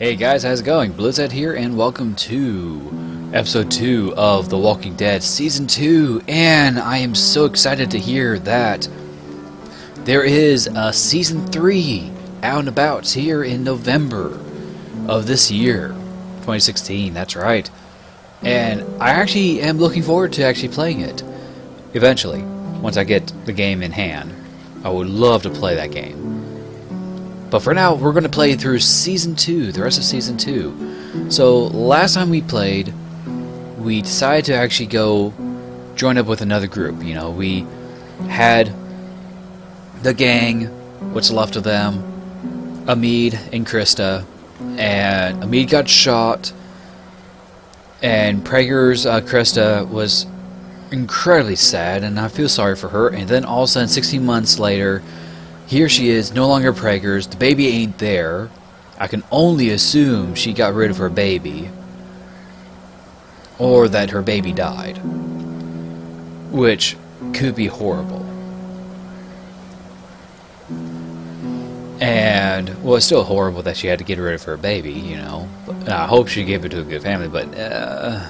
Hey guys, how's it going? Blueset here, and welcome to episode 2 of The Walking Dead Season 2. And I am so excited to hear that there is a Season 3 out and about here in November of this year, 2016, that's right. And I actually am looking forward to actually playing it eventually, once I get the game in hand. I would love to play that game. But for now, we're going to play through Season 2, the rest of Season 2. So, last time we played, we decided to actually go join up with another group. You know, we had the gang, what's left of them, Omid and Christa, and Omid got shot, and Prager's uh, Christa was incredibly sad, and I feel sorry for her. And then all of a sudden, 16 months later, here she is, no longer preggers, The baby ain't there. I can only assume she got rid of her baby. Or that her baby died. Which could be horrible. And, well, it's still horrible that she had to get rid of her baby, you know. But I hope she gave it to a good family, but, uh...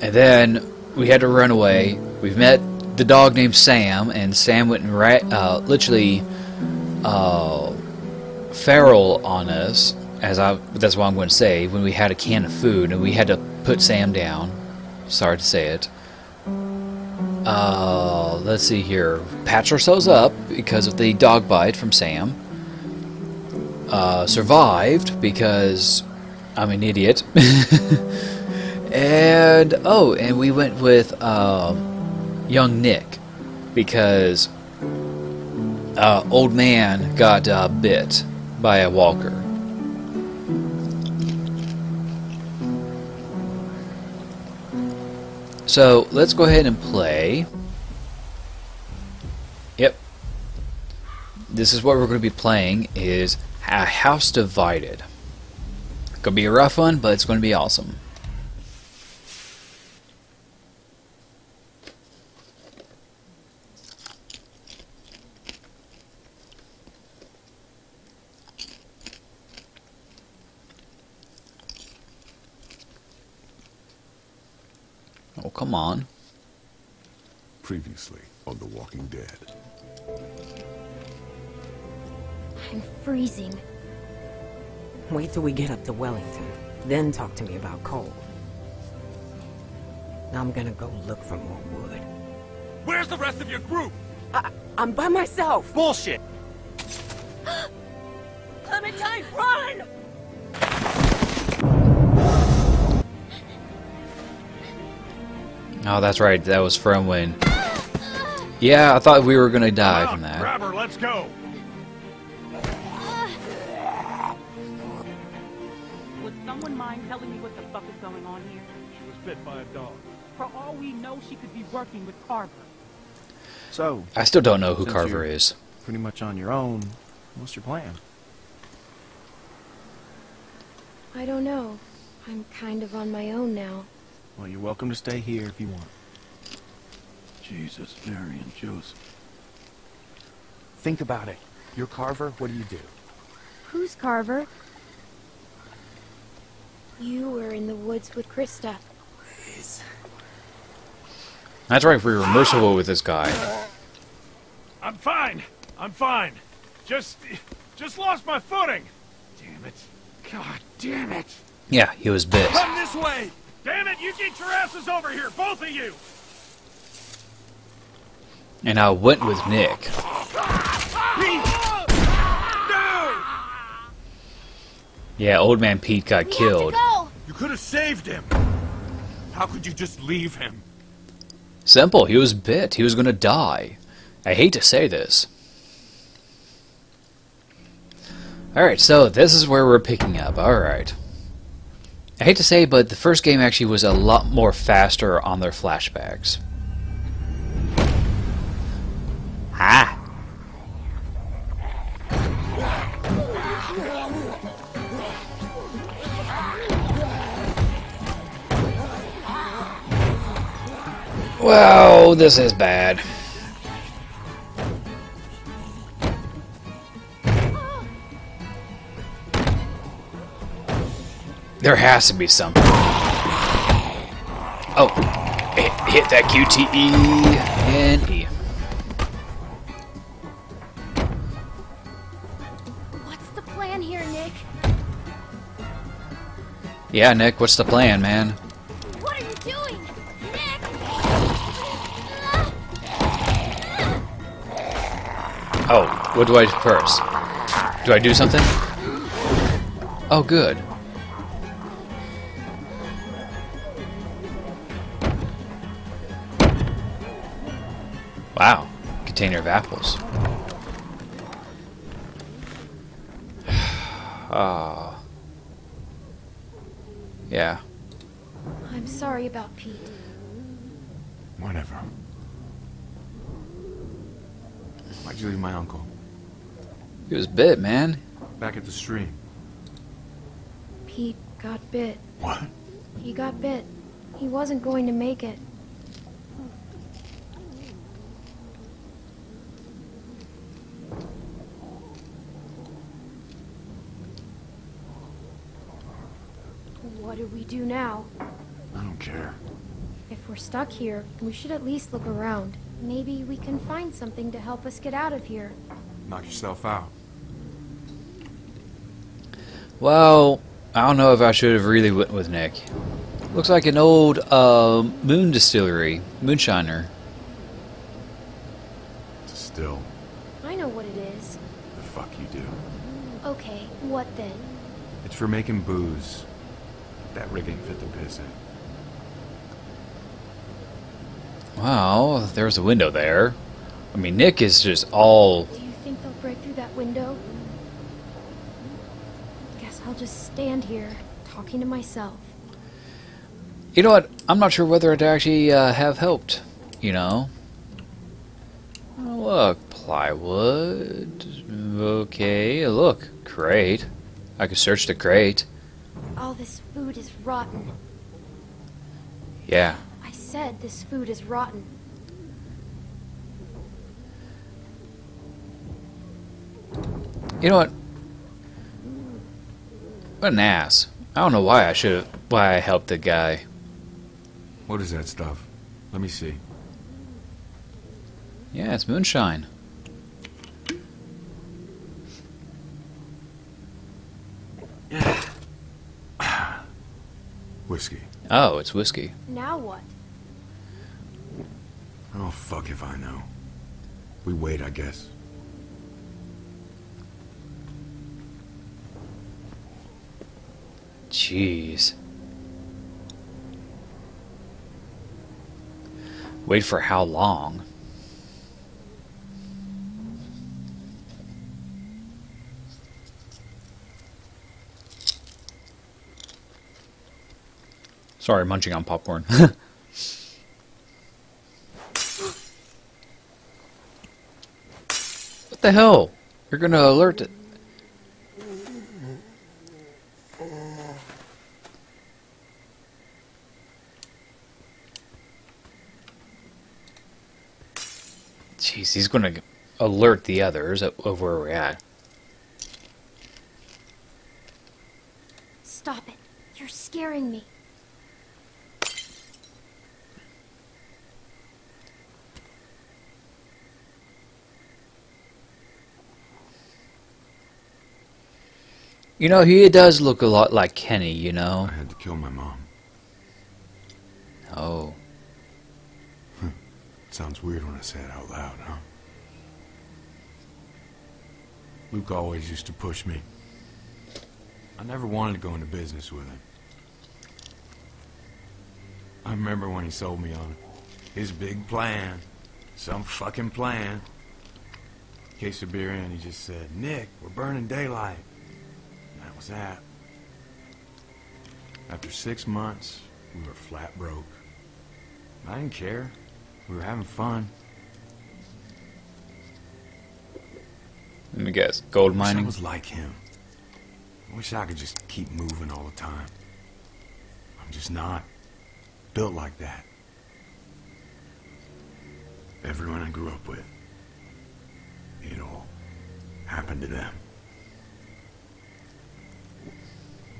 And then we had to run away. We've met the dog named Sam, and Sam went and ra- uh, literally uh, feral on us. As I, that's what I'm going to say. When we had a can of food and we had to put Sam down. Sorry to say it. Uh, let's see here. Patch ourselves up because of the dog bite from Sam. Uh, survived because I'm an idiot. and oh, and we went with. Um, young Nick because uh, old man got uh, bit by a walker. So let's go ahead and play. Yep. This is what we're going to be playing is a house divided. Gonna be a rough one, but it's going to be awesome. Oh, come on. Previously on The Walking Dead. I'm freezing. Wait till we get up to Wellington. Then talk to me about coal. Now I'm gonna go look for more wood. Where's the rest of your group? I I'm by myself! Bullshit! Clementine, run! Oh, that's right. That was from when. Yeah, I thought we were gonna die from that. Grab her, let's go! Would someone mind telling me what the fuck is going on here? She was bit by a dog. For all we know, she could be working with Carver. So, I still don't know who Since Carver you're- is. pretty much on your own, what's your plan? I don't know. I'm kind of on my own now. Well, you're welcome to stay here if you want. Jesus, Mary and Joseph. Think about it. You're Carver, what do you do? Who's Carver? You were in the woods with Christa. Please. That's right. We were merciful with this guy. I'm fine! I'm fine! Just... just lost my footing! Damn it. God damn it! Yeah, he was bit. Come this way! Damn it, you get your asses over here, both of you! And I went with Nick. Pete! No! Yeah, old man Pete got killed. You could have saved him! How could you just leave him? Simple. He was bit. He was gonna die. I hate to say this. Alright, so this is where we're picking up. Alright. I hate to say, but the first game actually was a lot more faster on their flashbacks. Ha! Whoa, this is bad. There has to be something. Oh, hit, hit that QTE and E. What's the plan here, Nick? Yeah, Nick, what's the plan, man? What are you doing? Nick! Oh, what do I do first? Do I do something? Oh, good. Wow, container of apples. Ah. yeah. I'm sorry about Pete. Whatever. Why'd you leave my uncle? He was bit, man. Back at the stream. Pete got bit. What? He got bit. He wasn't going to make it. What do we do now? I don't care. If we're stuck here, we should at least look around. Maybe we can find something to help us get out of here. Knock yourself out. Well, I don't know if I should have really went with Nick. Looks like an old uh, moon distillery, moonshiner. Still, I know what it is. the fuck you do. Okay, what then? It's for making booze. That rig ain't fit the piss in. Wow, there's a window there. I mean, Nick is just all. Do you think they'll break through that window? Guess I'll just stand here, talking to myself. You know what? I'm not sure whether it actually uh, have helped. You know. Oh, look, plywood. Okay, look, crate. I could search the crate. All this food is rotten. Yeah. I said this food is rotten. You know what? What an ass. I don't know why I should have. Why I helped the guy. What is that stuff? Let me see. Yeah, it's moonshine. Whiskey. Oh, it's whiskey. Now what? Oh, fuck if I know. We wait, I guess. Jeez. Wait for how long? Sorry, munching on popcorn. what the hell? You're gonna alert it. Jeez, he's gonna alert the others of where we're at. Stop it. You're scaring me. You know, he does look a lot like Kenny, you know? I had to kill my mom. Oh. Sounds weird when I say it out loud, huh? Luke always used to push me. I never wanted to go into business with him. I remember when he sold me on his big plan. Some fucking plan. Case of beer in, he just said, Nick, we're burning daylight. Was that. After six months, we were flat broke. I didn't care. We were having fun. Let me guess. Gold Wish I was like him. I wish I could just keep moving all the time. I'm just not built like that. Everyone I grew up with, it all happened to them.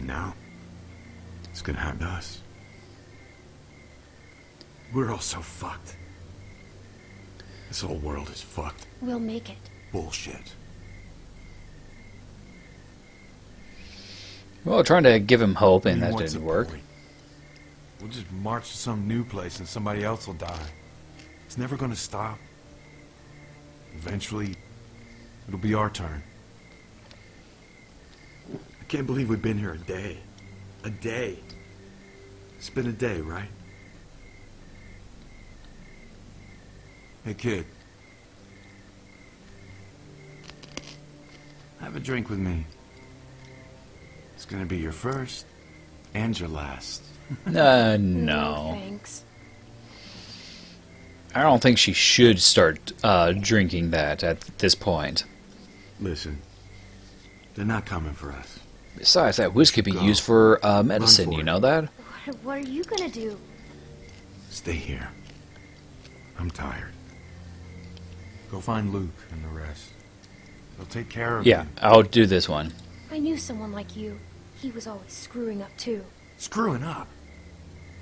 Now, It's gonna happen to us. We're all so fucked. This whole world is fucked. We'll make it. Bullshit. Well, trying to give him hope, and I mean, that didn't work. point? We'll just march to some new place and somebody else will die. It's never gonna stop. Eventually, it'll be our turn. I can't believe we've been here a day. A day. It's been a day, right? Hey, kid. Have a drink with me. It's gonna be your first and your last. Uh, no. thanks. I don't think she should start uh, drinking that at this point. Listen, they're not coming for us. Besides, that whiskey can be Go. used for uh, medicine, for you it. know that? What, what are you gonna do? Stay here. I'm tired. Go find Luke and the rest. They'll take care of Yeah, you. I'll do this one. I knew someone like you. He was always screwing up too. Screwing up.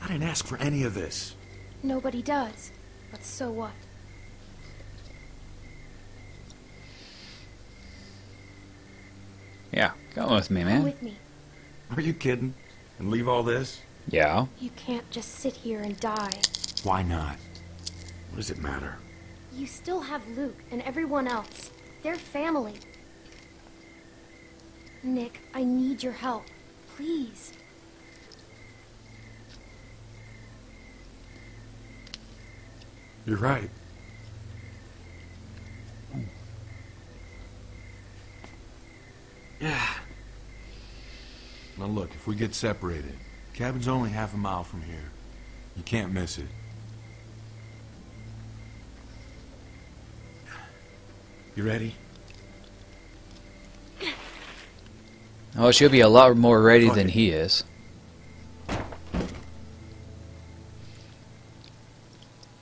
I didn't ask for any of this. Nobody does. But so what? Yeah, come with me, man. Come man. with me. Are you kidding? And leave all this? Yeah. You can't just sit here and die. Why not? What does it matter? You still have Luke and everyone else. They're family. Nick, I need your help. Please. You're right. Yeah. Now look, if we get separated, cabin's only half a mile from here. You can't miss it. You ready? Oh, she'll be a lot more ready Fuck than it. he is.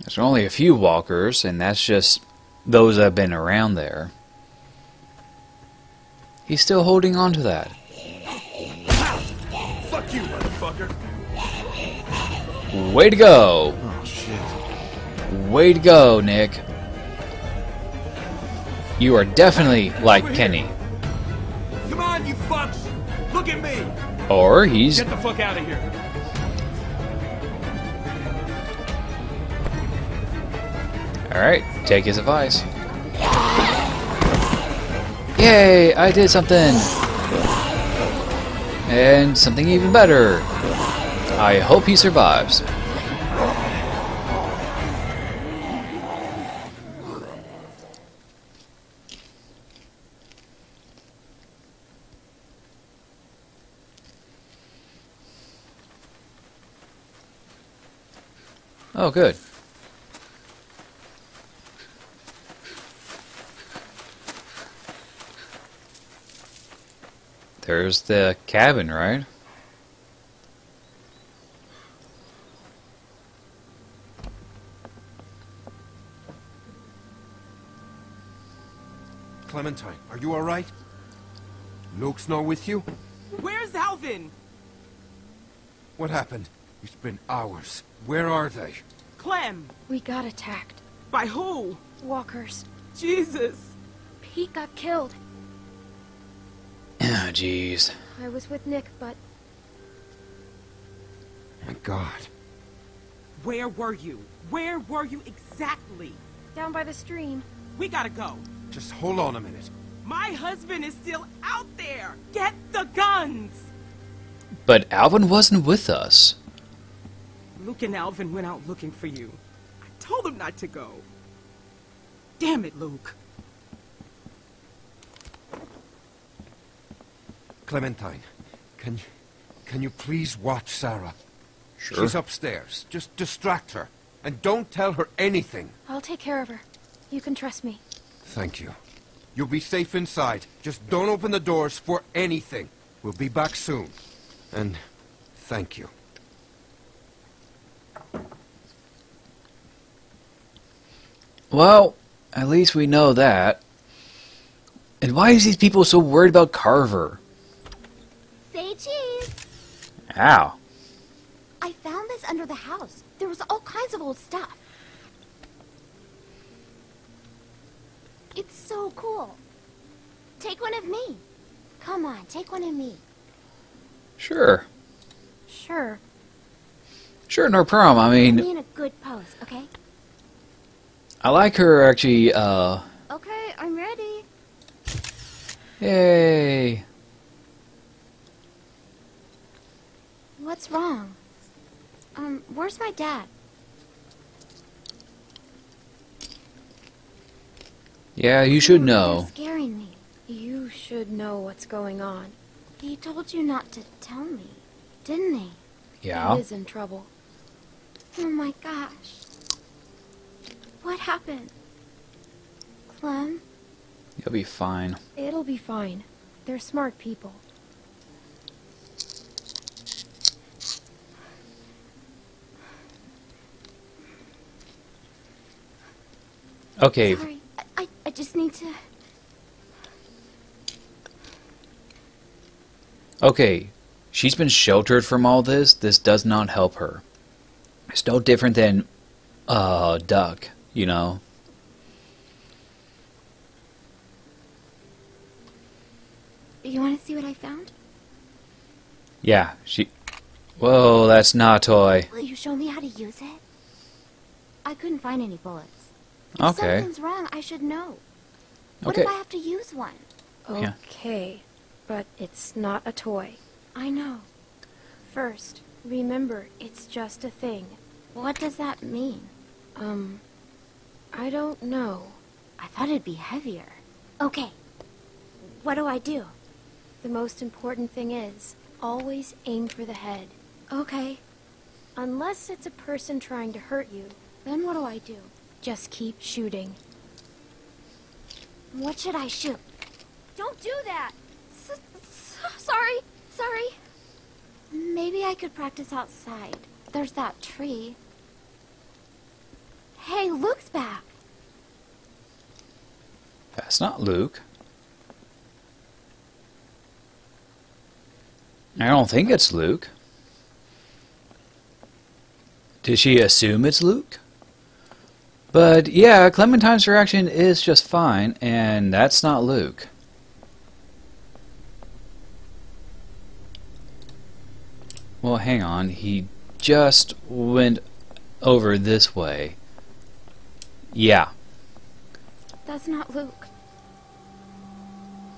There's only a few walkers, and that's just those that have been around there. He's still holding on to that. Fuck you, motherfucker! Way to go! Oh shit. Way to go, Nick. You are definitely like Kenny. Come on, you fucks! Look at me! Or he's Get the fuck out of here! Alright, take his advice. Yay, I did something! And something even better. I hope he survives. Oh, good. There's the cabin, right? Clementine, are you all right? Luke's not with you? Where's Alvin? What happened? It's been hours. Where are they? Clem. We got attacked. By who? Walkers. Jesus. Pete got killed. Ah, jeez. I was with Nick, but My God. Where were you? Where were you exactly? down by the stream. We gotta go. Just hold on a minute. My husband is still out there. Get the guns. But Alvin wasn't with us. Luke and Alvin went out looking for you. I told them not to go. Damn it, Luke. Clementine, can you, can you please watch Sarah? Sure. She's upstairs. Just distract her. And don't tell her anything. I'll take care of her. You can trust me. Thank you. You'll be safe inside. Just don't open the doors for anything. We'll be back soon. And thank you. Well, at least we know that. And why is these people so worried about Carver? Say cheese. Ow. I found this under the house. There was all kinds of old stuff. It's so cool. Take one of me. Come on, take one of me. Sure. Sure. Sure, no problem. I mean, me in a good pose, okay? I like her actually, uh, Okay, I'm ready. yay. What's wrong? Um, where's my dad? Yeah, you should You're know. scaring me. You should know what's going on. He told you not to tell me, didn't he? Yeah. He is in trouble. Oh my gosh. What happened? Clem, You'll be fine. it'll be fine. They're smart people. Okay, Sorry, I, I, just need to. okay. She's been sheltered from all this. This does not help her. It's no different than, uh, Duck, you know? You want to see what I found? Yeah, she. Whoa, that's not a toy. Will you show me how to use it? I couldn't find any bullets. If Okay. something's wrong, I should know. What Okay. if I have to use one? Yeah. Okay, but it's not a toy. I know. First, remember, it's just a thing. What does that mean? Um, I don't know. I thought it'd be heavier. Okay. What do I do? The most important thing is, always aim for the head. Okay. Unless it's a person trying to hurt you, Then what do I do? Just keep shooting. What should I shoot? Don't do that! S s sorry, sorry. Maybe I could practice outside. There's that tree. Hey, Luke's back. That's not Luke. I don't think it's Luke. Did she assume it's Luke? But yeah, Clementine's reaction is just fine, and that's not Luke. Well, hang on. He just went over this way. Yeah. That's not Luke.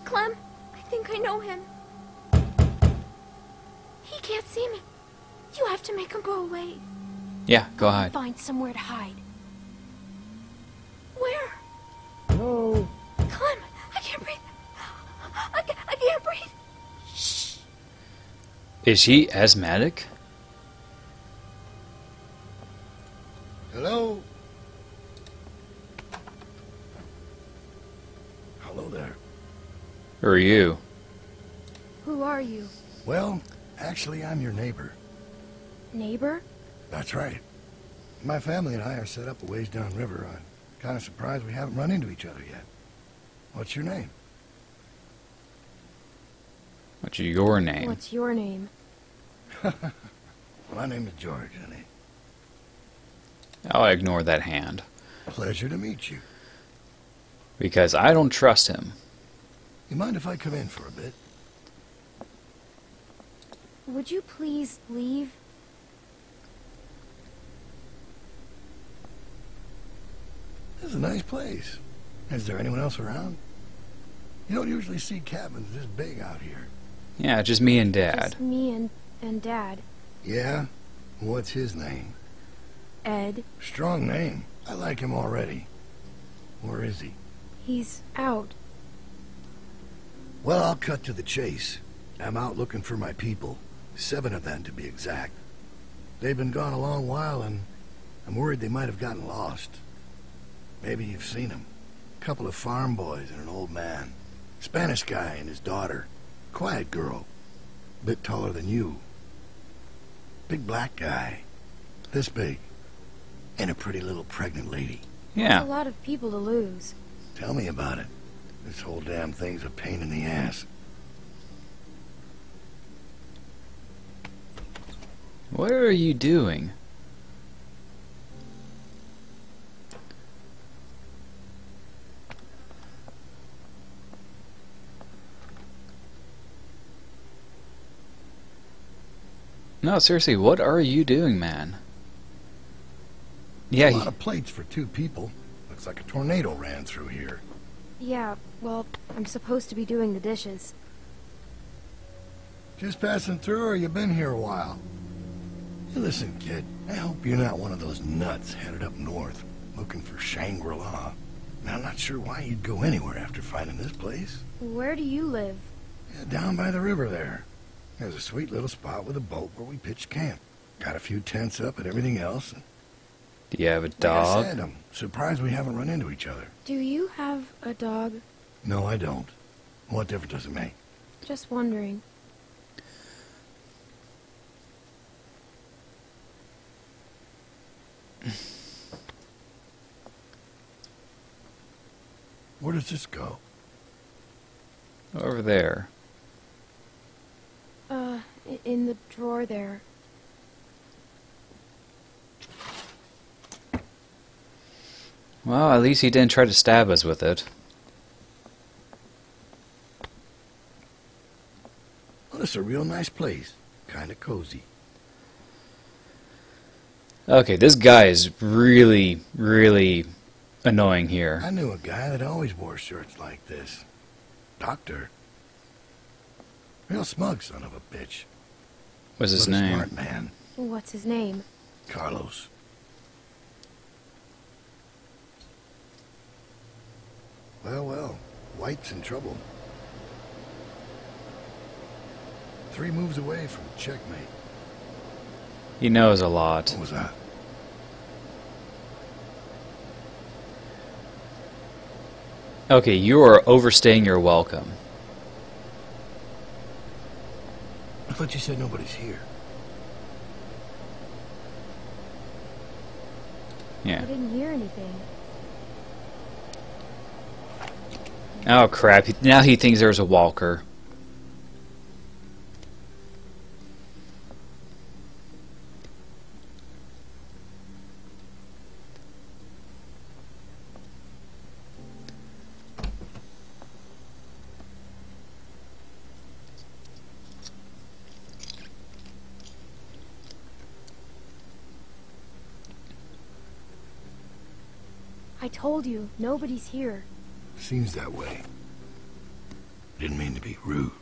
Clem, I think I know him. He can't see me. You have to make him go away. Yeah, go ahead. Find somewhere to hide. Where? Oh, Clem, I can't breathe. I, ca- I can't breathe. Shh. Is he asthmatic? Hello? Hello there. Who are you? Who are you? Well, actually, I'm your neighbor. Neighbor? That's right. My family and I are set up a ways downriver. I'm kind of surprised we haven't run into each other yet. What's your name? What's your name? What's your name? My name is George, honey. I'll ignore that hand. Pleasure to meet you. Because I don't trust him. You mind if I come in for a bit? Would you please leave? This is a nice place. Is there anyone else around? You don't usually see cabins this big out here. Yeah, just me and Dad. Just me and, and Dad. Yeah? What's his name? Ed. Strong name. I like him already. Where is he? He's out. Well, I'll cut to the chase. I'm out looking for my people. Seven of them, to be exact. They've been gone a long while, and I'm worried they might have gotten lost. Maybe you've seen them. A couple of farm boys and an old man. Spanish guy and his daughter. Quiet girl. Bit taller than you. Big black guy. This big. And a pretty little pregnant lady. That's Yeah. a lot of people to lose. Tell me about it. This whole damn thing's a pain in the ass. What are you doing? No, seriously, what are you doing, man? Yeah, a lot of plates for two people. Looks like a tornado ran through here. Yeah, well, I'm supposed to be doing the dishes. Just passing through, or you been here a while? Hey, listen, kid. I hope you're not one of those nuts headed up north, looking for Shangri-La. Now, I'm not sure why you'd go anywhere after finding this place. Where do you live? Yeah, down by the river there. There's a sweet little spot with a boat where we pitched camp. Got a few tents up and everything else. And do you have a like I dog? said, I'm surprised we haven't run into each other. Do you have a dog? No, I don't. What difference does it make? Just wondering. Where does this go? Over there. Uh, in the drawer there. Well, at least he didn't try to stab us with it. Well, this is a real nice place. Kinda cozy. Okay, this guy is really, really annoying here. I knew a guy that always wore shirts like this. Doctor. Real smug son of a bitch. What's his but a name? smart man. What's his name? Carlos. Well, well. White's in trouble. Three moves away from checkmate. He knows a lot. What was that? Okay, you are overstaying your welcome. I thought you said nobody's here. Yeah. I didn't hear anything. Oh crap! Now he thinks there's a walker. I told you, nobody's here. Seems that way. Didn't mean to be rude.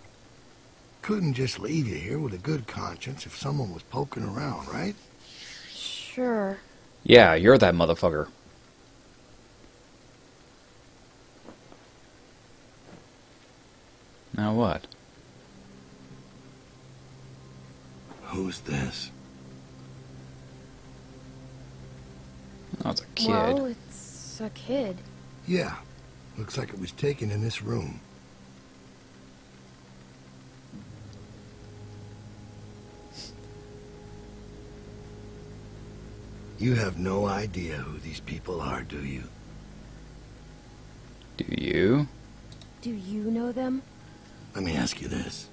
Couldn't just leave you here with a good conscience if someone was poking around, right? Sure. Yeah, you're that motherfucker. Now what? Who's this? Oh, it's a kid. Well, it's a kid. Yeah. Looks like it was taken in this room. You have no idea who these people are, do you? Do you? Do you know them? Let me ask you this.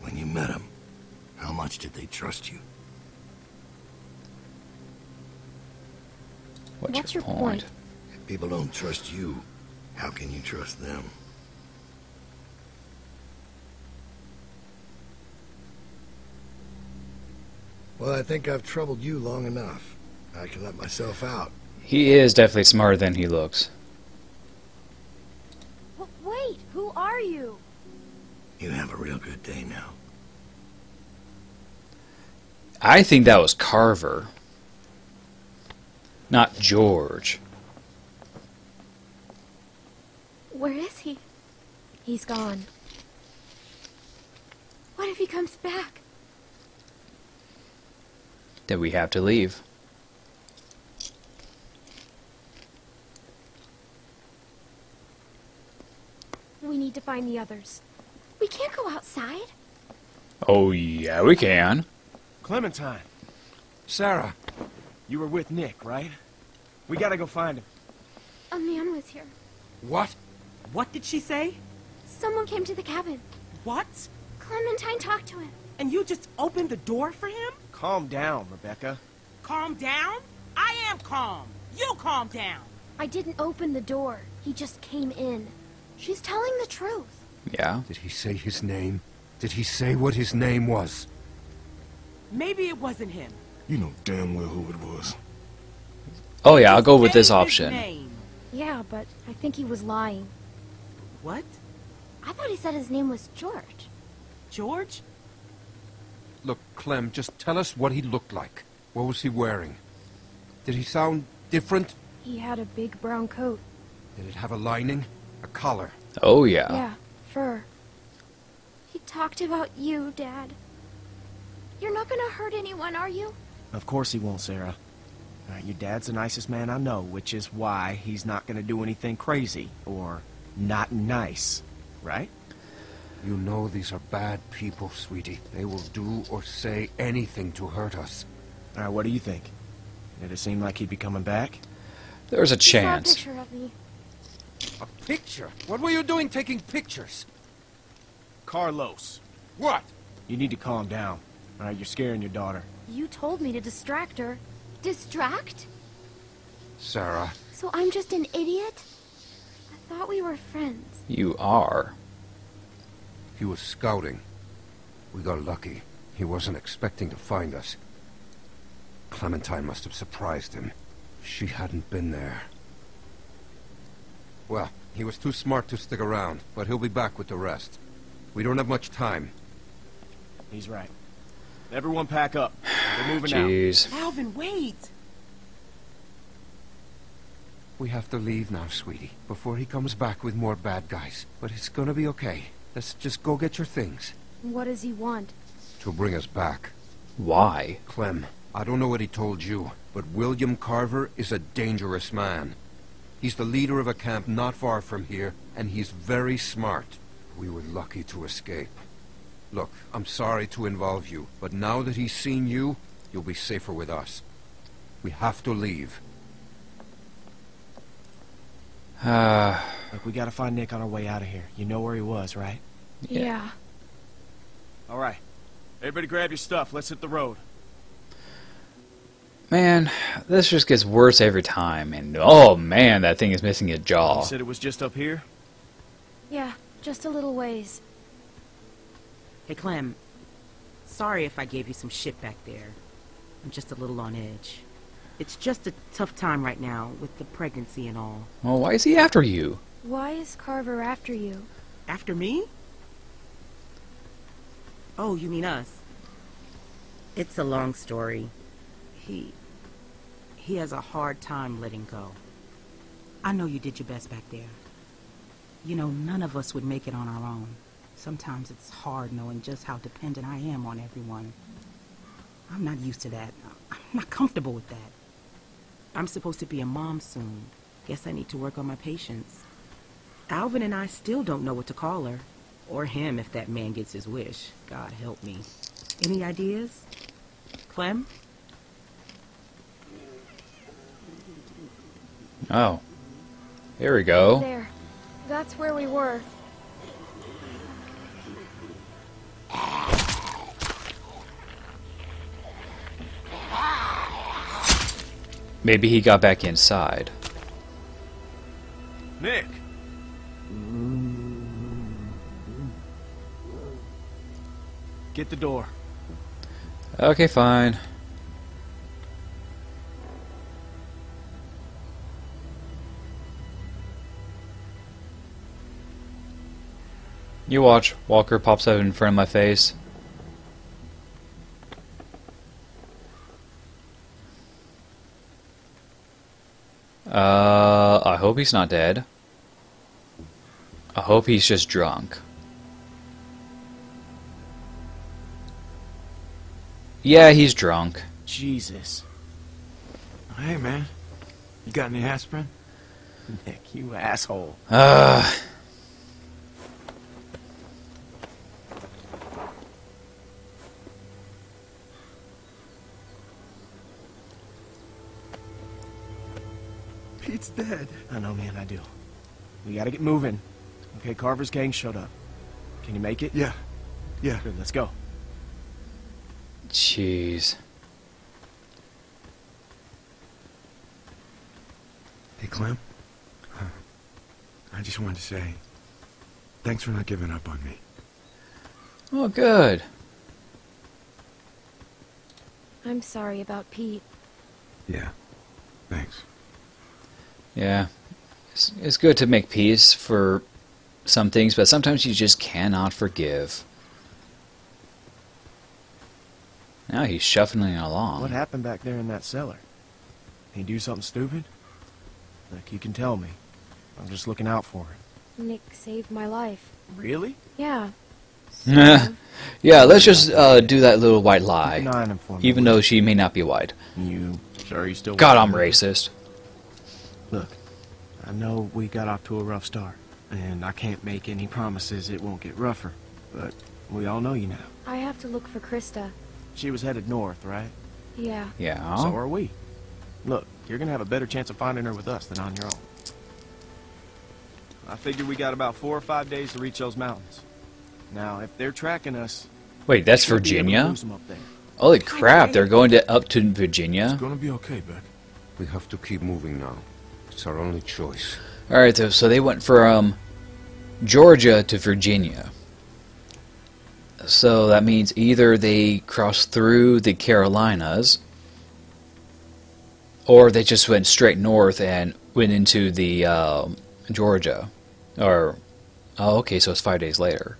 When you met them, how much did they trust you? What's, What's your, your point? point? If people don't trust you, how can you trust them? Well, I think I've troubled you long enough. I can let myself out. He is definitely smarter than he looks. W- wait, who are you? You have a real good day now. I think that was Carver, not George. Where is he? He's gone. What if he comes back? Then we have to leave. We need to find the others. We can't go outside. Oh yeah, we can. Clementine, Sarah, you were with Nick, right? We gotta go find him. A man was here. what? What did she say? Someone came to the cabin. What? Clementine talked to him. And you just opened the door for him? Calm down, Rebecca. Calm down? I am calm. You calm down. I didn't open the door. He just came in. She's telling the truth. Yeah. Did he say his name? Did he say what his name was? Maybe it wasn't him. You know damn well who it was. Oh yeah, I'll go with Say this his option. name. Yeah, but I think he was lying. What? I thought he said his name was George. George? Look, Clem, just tell us what he looked like. What was he wearing? Did he sound different? He had a big brown coat. Did it have a lining? A collar? Oh yeah. Yeah, fur. He talked about you, Dad. You're not gonna hurt anyone, are you? Of course he won't, Sarah. Uh, your dad's the nicest man I know, which is why he's not going to do anything crazy or not nice, right? You know these are bad people, sweetie. They will do or say anything to hurt us. All right, what do you think? Did it seem like he'd be coming back? There's a He saw a chance. picture of me. A picture? What were you doing taking pictures? Carlos, What? you need to calm down. All right, you're scaring your daughter. You told me to distract her. Distract? Sarah, So I'm just an idiot? I thought we were friends. You are. he was scouting. We got lucky. He wasn't expecting to find us. Clementine must have surprised him. She hadn't been there. Well, he was too smart to stick around, but he'll be back with the rest. We don't have much time. He's right. Everyone pack up. We're moving out. Jeez. Alvin, wait! We have to leave now, sweetie, before he comes back with more bad guys. But it's gonna be okay. Let's just go get your things. What does he want? To bring us back. Why? Clem, I don't know what he told you, but William Carver is a dangerous man. He's the leader of a camp not far from here, and he's very smart. We were lucky to escape. Look, I'm sorry to involve you, but now that he's seen you, you'll be safer with us. We have to leave. Uh, Look, we gotta find Nick on our way out of here. You know where he was, right? Yeah. yeah. All right. Everybody grab your stuff. Let's hit the road. man, this just gets worse every time. And oh man, that thing is missing a jaw. You said it was just up here? Yeah, just a little ways. Hey, Clem. Sorry if I gave you some shit back there. I'm just a little on edge. It's just a tough time right now with the pregnancy and all. Well, why is he after you? Why is Carver after you? After me? Oh, you mean us? It's a long story. He. He has a hard time letting go. I know you did your best back there. You know, none of us would make it on our own. Sometimes it's hard knowing just how dependent I am on everyone. I'm not used to that. I'm not comfortable with that. I'm supposed to be a mom soon. Guess I need to work on my patience. Alvin and I still don't know what to call her. Or him if that man gets his wish. God help me. Any ideas? Clem? Oh, here we go. There. That's where we were. Maybe he got back inside. Nick! Get the door. Okay, fine. You watch. Walker pops up in front of my face. Hope he's not dead. I hope he's just drunk. Yeah, he's drunk. Jesus. Hey, man. You got any aspirin? Nick, you asshole. Uh, I know, man, I do. We gotta get moving. Okay, Carver's gang showed up. Can you make it? Yeah. Yeah. Good, let's go. jeez. Hey, Clem. Uh, I just wanted to say, thanks for not giving up on me. Oh, good. I'm sorry about Pete. Yeah. Thanks. Yeah. It's, it's good to make peace for some things, but sometimes you just cannot forgive. Now he's shuffling along. What happened back there in that cellar? He do something stupid? Look, you can tell me. I'm just looking out for him. Nick saved my life. Really? Yeah. yeah, let's just uh, do that little white lie. Keep an eye on him for me, Even though she may not be white. You sure you still God, I'm to- racist. Look, I know we got off to a rough start, and I can't make any promises it won't get rougher, but we all know you now. I have to look for Christa. She was headed north, right? Yeah. Yeah. So are we. Look, you're gonna have a better chance of finding her with us than on your own. I figure we got about four or five days to reach those mountains. Now, if they're tracking us, Wait, that's we'll be able to Virginia? lose 'em up there. Holy crap, they're going to up to Virginia? It's gonna be okay, Beck. We have to keep moving now. It's our only choice. Alright, so, so they went from Georgia to Virginia. So that means either they crossed through the Carolinas, or they just went straight north and went into the uh, Georgia. Or, oh, okay, so it's five days later.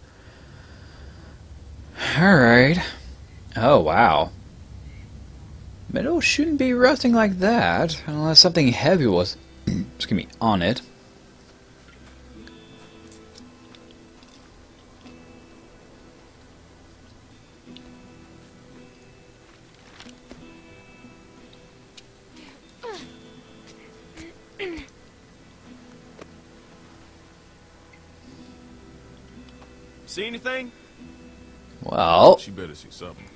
Alright. Oh, wow. Metal shouldn't be rusting like that, unless something heavy was, excuse me, on it. See anything? Well, She better see something.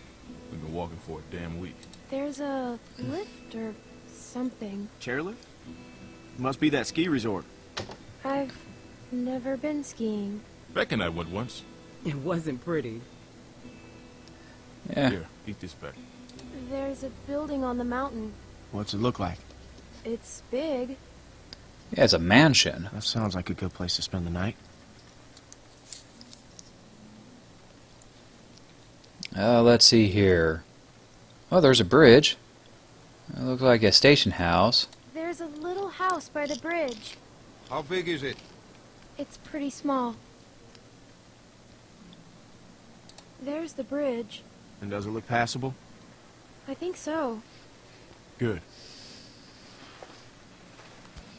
We've been walking for a damn week. There's a lift or something. Chairlift? Must be that ski resort. I've never been skiing. Beck and I went once. It wasn't pretty. yeah. Here, eat this, Beck. There's a building on the mountain. What's it look like? It's big. Yeah, it's a mansion. That sounds like a good place to spend the night. Uh, let's see here. Oh, there's a bridge. It looks like a station house. There's a little house by the bridge. How big is it? It's pretty small. There's the bridge. And does it look passable? I think so. Good.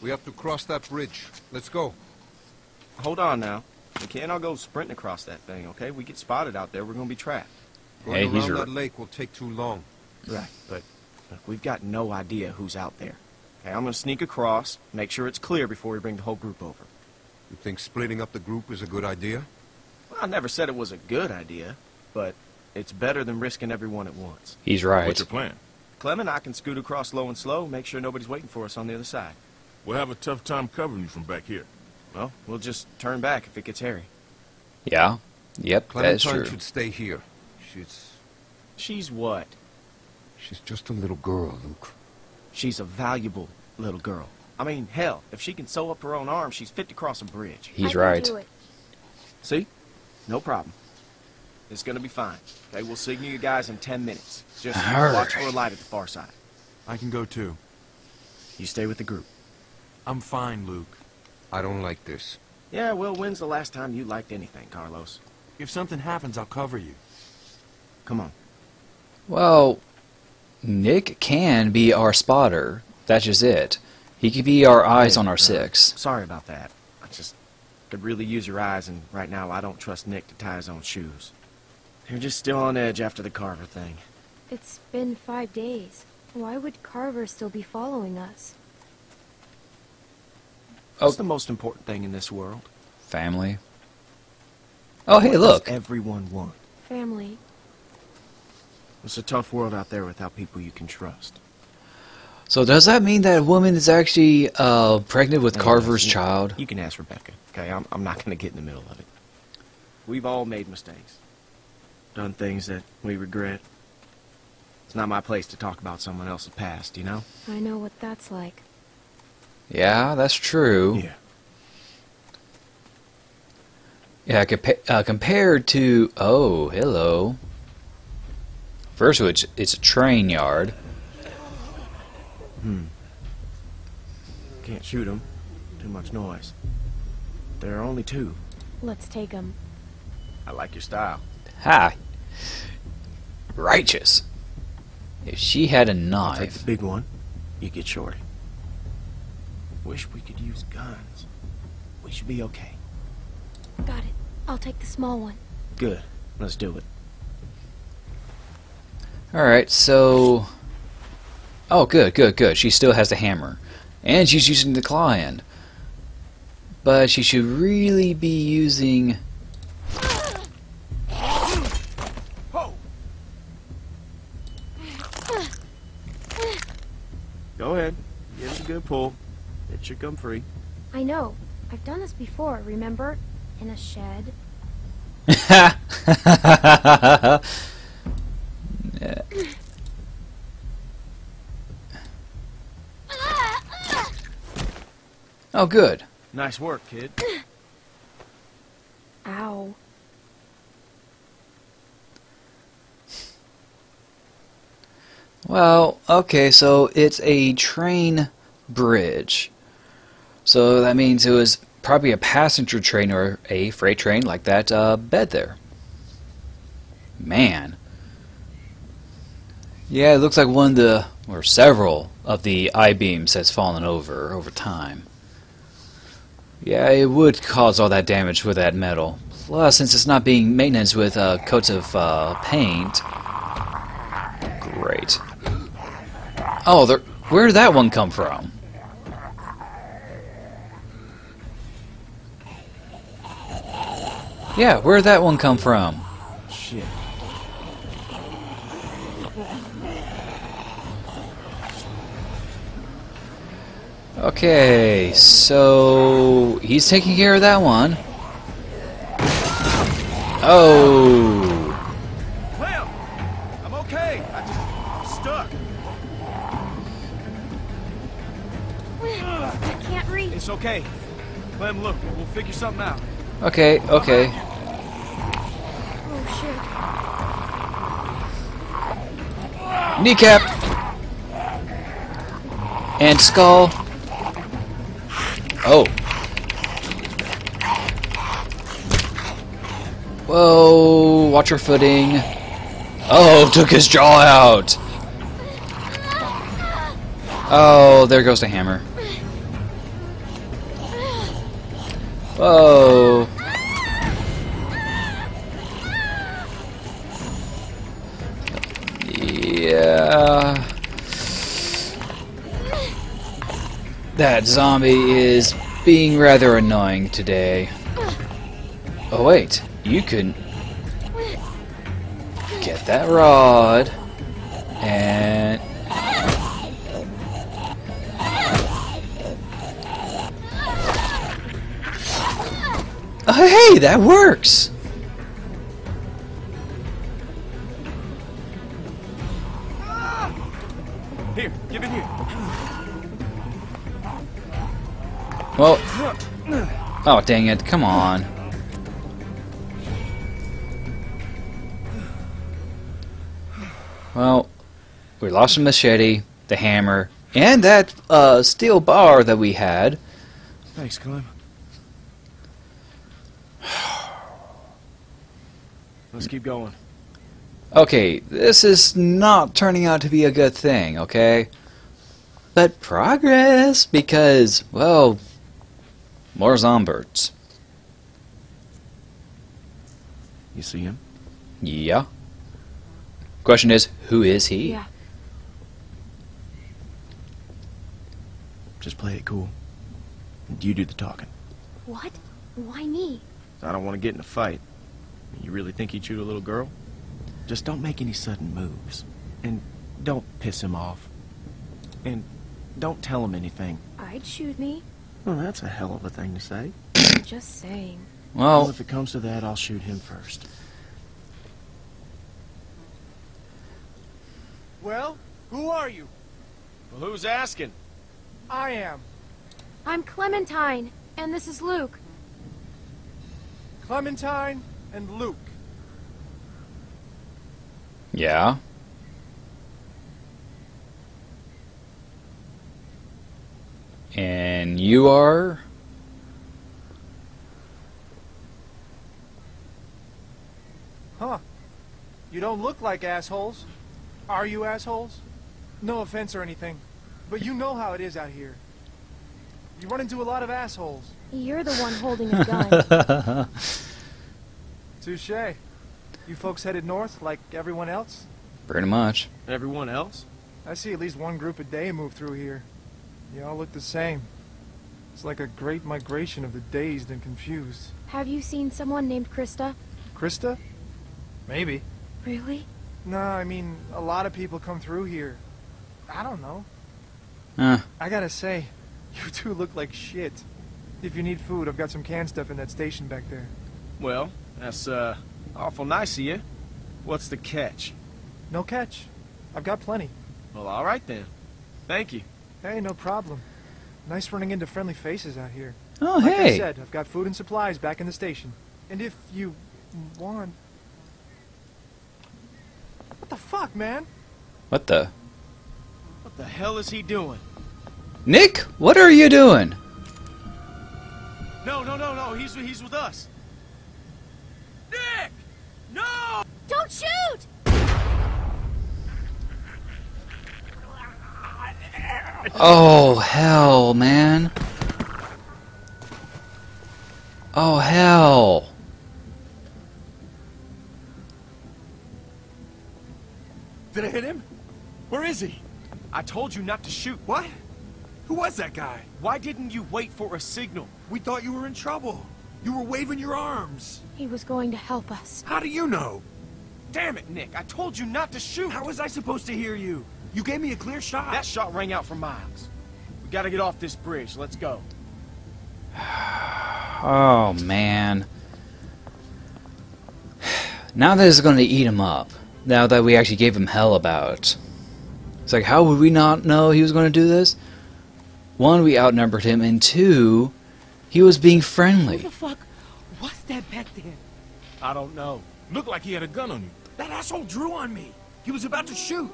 We have to cross that bridge. Let's go. Hold on now. We can't all go sprinting across that thing, okay? We get spotted out there, we're gonna be trapped. Going Hey, he's around r- that lake will take too long. Right. But look, we've got no idea who's out there. Okay, I'm gonna sneak across, make sure it's clear before we bring the whole group over. You think splitting up the group is a good idea? Well, I never said it was a good idea, but it's better than risking everyone at once. He's right. What's your plan? Clem and I can scoot across low and slow, make sure nobody's waiting for us on the other side. We'll have a tough time covering you from back here. Well, we'll just turn back if it gets hairy. Yeah. Yep, that is Clementine true. should stay here. She's She's what? she's just a little girl, Luke. She's a valuable little girl. I mean, hell, if she can sew up her own arm, she's fit to cross a bridge. He's I can right. do it. See? No problem. It's gonna be fine. Okay, we'll signal you guys in ten minutes. Just All watch for a light at the far side. I can go too. You stay with the group. I'm fine, Luke. I don't like this. Yeah, well, when's the last time you liked anything, Carlos? If something happens, I'll cover you. Come on. Well, Nick can be our spotter. That's just it. He could be our eyes on our Uh, six. Sorry about that. I just could really use your eyes, and right now I don't trust Nick to tie his own shoes. You're just still on edge after the Carver thing. It's been five days. Why would Carver still be following us? What's Oh. the most important thing in this world? Family. Oh, hey, What look. Does everyone want. Family. It's a tough world out there without people you can trust. So does that mean that a woman is actually uh, pregnant with Hey, Carver's you- child? You can ask Rebecca. Okay, I'm, I'm not going to get in the middle of it. We've all made mistakes. Done things that we regret. It's not my place to talk about someone else's past, you know? I know what that's like. Yeah, that's true. Yeah. Yeah, compa- uh, compared to oh, hello. First, which it's a train yard. Hmm. Can't shoot them. Too much noise. There are only two. Let's take them. I like your style. Ha! Righteous. If she had a I'll take knife. the big one. You get Shorty. Wish we could use guns. We should be okay. Got it. I'll take the small one. Good. Let's do it. Alright, so. Oh, good, good, good. She still has the hammer. And she's using the client. But she should really be using. Go ahead. Give it a good pull. It should come free. I know. I've done this before, remember? In a shed. Yeah. Oh, good. Nice work, kid. Ow. Well, okay, so it's a train bridge. So that means it was probably a passenger train or a freight train like that uh, bed there. Man. Yeah, it looks like one of the, or several, of the I-beams has fallen over over time. Yeah, it would cause all that damage with that metal. Plus, since it's not being maintenance with uh, coats of uh, paint, Great. Oh, there, where did that one come from? Yeah, where did that one come from? Shit. Okay, so he's taking care of that one. Oh, Clem! I'm okay. I just, I'm stuck. I can't reach. It's okay. Clem, look, we'll figure something out. okay, okay. Oh, shit. Kneecap and skull. Oh. Whoa, watch your footing. Oh, took his jaw out. Oh, there goes the hammer. Whoa. That zombie is being rather annoying today. Oh wait, you can get that rod and Oh, hey, that works. Oh dang it! Come on. Well, we lost the machete, the hammer, and that uh, steel bar that we had. Thanks, Clem. Let's keep going. Okay, this is not turning out to be a good thing, okay? But progress, because, well, more zombies. You see him? Yeah. Question is, who is he? Yeah. Just play it cool. You do the talking. What? Why me? I don't want to get in a fight. You really think he'd shoot a little girl? Just don't make any sudden moves. And don't piss him off. And don't tell him anything. I'd shoot me. Well, that's a hell of a thing to say. I'm just saying. Well, Well, if it comes to that, I'll shoot him first. Well, who are you? Well, who's asking? I am. I'm Clementine, and this is Luke. Clementine and Luke. yeah. And you are? Huh. You don't look like assholes. Are you assholes? No offense or anything, but you know how it is out here. You run into a lot of assholes. You're the one holding a gun. Touche. You folks headed north like everyone else? Pretty much. Everyone else? I see at least one group a day move through here. You all look the same. It's like a great migration of the dazed and confused. Have you seen someone named Christa? Christa? Maybe. Really? No, I mean, a lot of people come through here. I don't know. Huh. I gotta say, you two look like shit. If you need food, I've got some canned stuff in that station back there. Well, that's, uh, awful nice of you. What's the catch? No catch. I've got plenty. Well, all right then. Thank you. Hey, no problem. Nice running into friendly faces out here. Oh, like hey. I said, I've got food and supplies back in the station. And if you want... What the fuck, man? What the? What the hell is he doing? Nick, what are you doing? No, no, no, no. He's he's with us. Nick! No! Don't shoot! Oh, hell, man. Oh, hell. Did I hit him? Where is he? I told you not to shoot. What? Who was that guy? Why didn't you wait for a signal? We thought you were in trouble. You were waving your arms. He was going to help us. How do you know? Damn it, Nick. I told you not to shoot. How was I supposed to hear you? You gave me a clear shot. That shot rang out for miles. We gotta get off this bridge. Let's go. Oh, man. Now that it's going to eat him up. Now that we actually gave him hell about it. It's like, how would we not know he was going to do this? One, we outnumbered him, and two, he was being Who friendly. the fuck was that back there? I don't know. Looked like he had a gun on you. That asshole drew on me. He was about to shoot.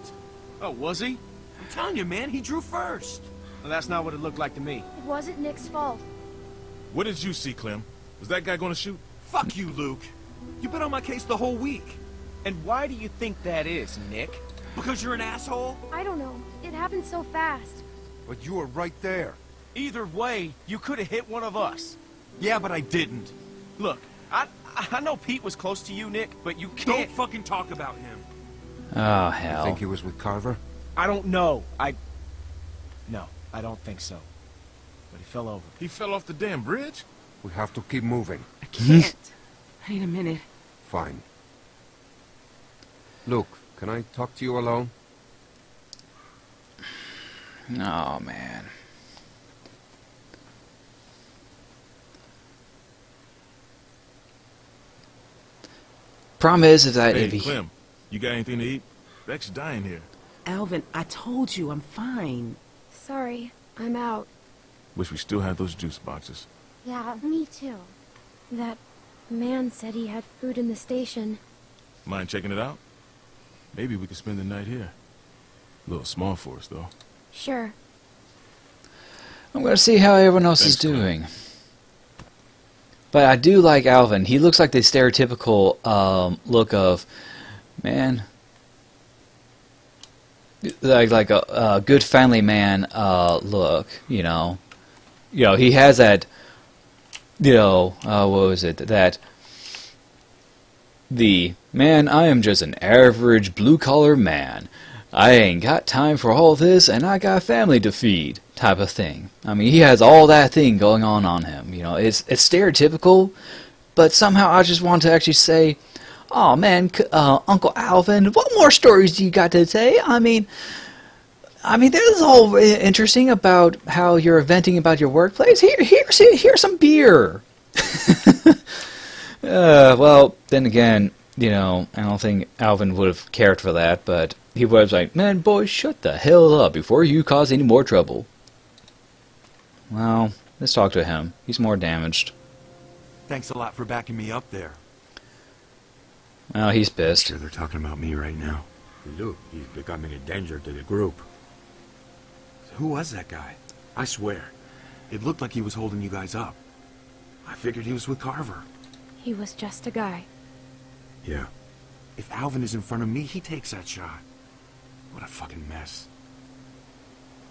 Oh, was he? I'm telling you, man, he drew first. Well, that's not what it looked like to me. It wasn't Nick's fault. What did you see, Clem? Was that guy gonna shoot? Fuck you, Luke. You've been on my case the whole week. And why do you think that is, Nick? Because you're an asshole? I don't know. It happened so fast. But you were right there. Either way, you could have hit one of us. Yeah, but I didn't. Look, I I know Pete was close to you, Nick, but you Don't can't. fucking talk about him. Oh, hell. You think he was with Carver? I don't know. I. No, I don't think so. But he fell over. He fell off the damn bridge? We have to keep moving. I can't. I need a minute. Fine. Luke, can I talk to you alone? Oh, man. Problem is, is that Hey, if he... Clem, you got anything to eat? Beck's dying here. Alvin, I told you I'm fine. Sorry, I'm out. Wish we still had those juice boxes. Yeah, me too. That man said he had food in the station. Mind checking it out? Maybe we could spend the night here. A little small for us, though. Sure. I'm going to see how everyone else is Thanks, Clint. doing. But I do like Alvin. He looks like the stereotypical um, look of, man, like like a, a good family man uh, look. You know, you know he has that. You know, uh, what was it? That the man, I am just an average blue collar man. I ain't got time for all this, and I got family to feed, type of thing. I mean, he has all that thing going on on him. You know, it's it's stereotypical, but somehow I just want to actually say, "Oh man, uh, Uncle Alvin, what more stories do you got to say?" I mean, I mean, this is all interesting about how you're venting about your workplace. Here, here's here's some beer. Uh, well, then again, you know, I don't think Alvin would have cared for that, but he was like, man, boy, shut the hell up before you cause any more trouble. Well, let's talk to him. He's more damaged. Thanks a lot for backing me up there. Well, he's pissed. Sure, they're talking about me right now. Look, he's becoming a danger to the group. Who was that guy? I swear, It looked like he was holding you guys up. I figured he was with Carver. He was just a guy. Yeah. If Alvin is in front of me, he takes that shot. What a fucking mess.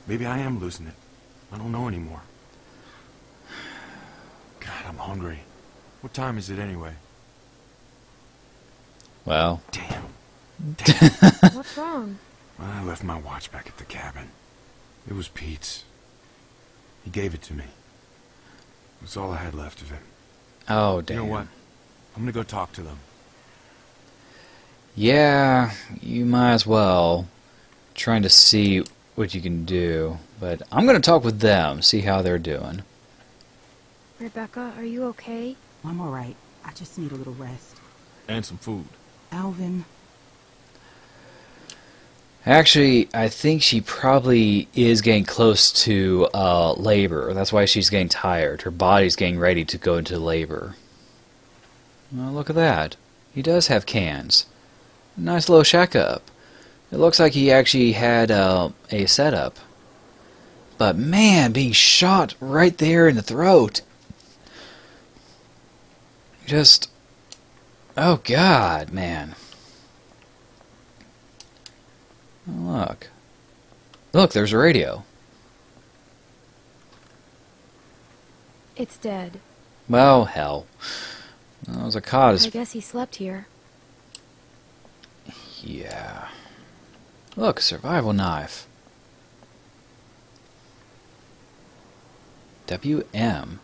Maybe I am losing it. I don't know anymore. God, I'm hungry. What time is it anyway? Well, Damn. What's wrong? I left my watch back at the cabin. It was Pete's. He gave it to me. That's all I had left of him. oh damn. You know what? I'm gonna go talk to them. Yeah, you might as well. Trying to see what you can do. But I'm going to talk with them, see how they're doing. Rebecca, are you okay? I'm all right. I just need a little rest. And some food. Alvin, Actually, I think she probably is getting close to uh, labor. That's why she's getting tired. Her body's getting ready to go into labor. Well, look at that. He does have cans. Nice little shack up. It looks like he actually had uh, a setup. But man, being shot right there in the throat. Just. Oh, God, man. Look. Look, there's a radio. It's dead. Well, hell. That was a cause. I guess he slept here. Yeah. Look, survival knife. WM.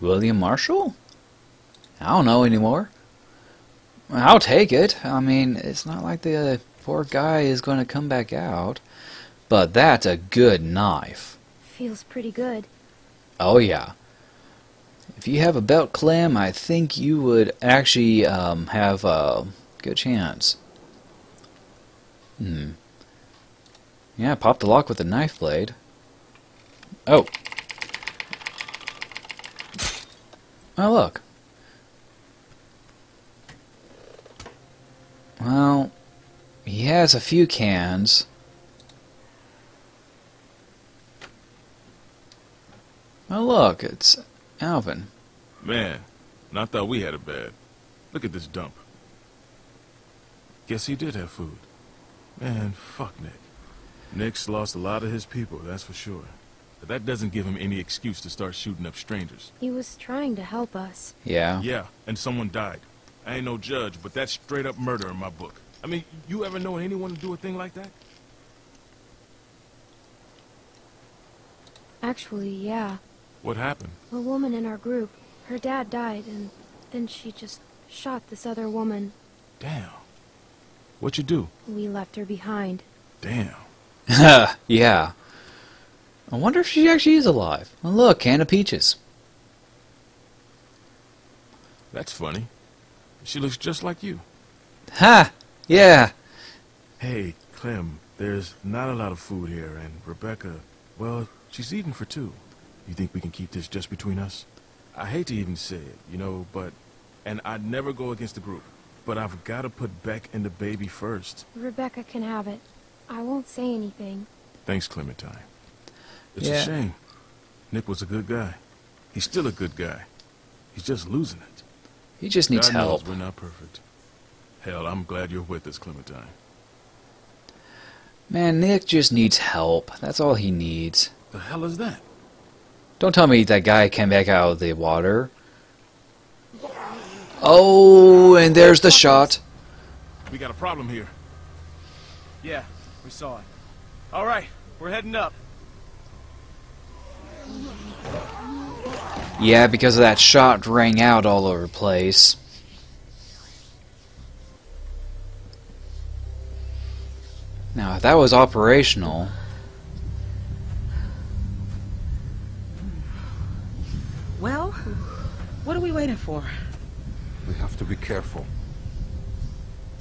William Marshall? I don't know anymore. I'll take it. I mean, it's not like the poor guy is going to come back out. But that's a good knife. Feels pretty good. Oh, yeah. If you have a belt clam, I think you would actually um, have a good chance. Hmm. Yeah, pop the lock with a knife blade. Oh. Oh, look. Well, he has a few cans. Oh, look, it's Alvin. Man, and I thought we had it bad. Look at this dump. Guess he did have food. Man, fuck Nick. Nick's lost a lot of his people, that's for sure. But that doesn't give him any excuse to start shooting up strangers. He was trying to help us. Yeah. Yeah, and someone died. I ain't no judge, but that's straight up murder in my book. I mean, you ever know anyone to do a thing like that? Actually, yeah. What happened? A woman in our group. Her dad died, and then she just shot this other woman. Damn. What'd you do? We left her behind. Damn. yeah. I wonder if she actually is alive. Oh, look, can of peaches. That's funny. She looks just like you. Ha! Yeah. Hey, Clem, there's not a lot of food here, and Rebecca, well, she's eating for two. You think we can keep this just between us? I hate to even say it, you know, but... And I'd never go against the group. But I've got to put Beck and the baby first. Rebecca can have it. I won't say anything. Thanks, Clementine. It's Yeah. a shame. Nick was a good guy. He's still a good guy. He's just losing it. He just needs God knows help. we're not perfect. Hell, I'm glad you're with us, Clementine. Man, Nick just needs help. That's all he needs. The hell is that? Don't tell me that guy came back out of the water. Oh, and there's the shot. We got a problem here. Yeah, we saw it. All right, we're heading up. Yeah, because that shot rang out all over the place. Now, if that was operational, well, what are we waiting for? We have to be careful.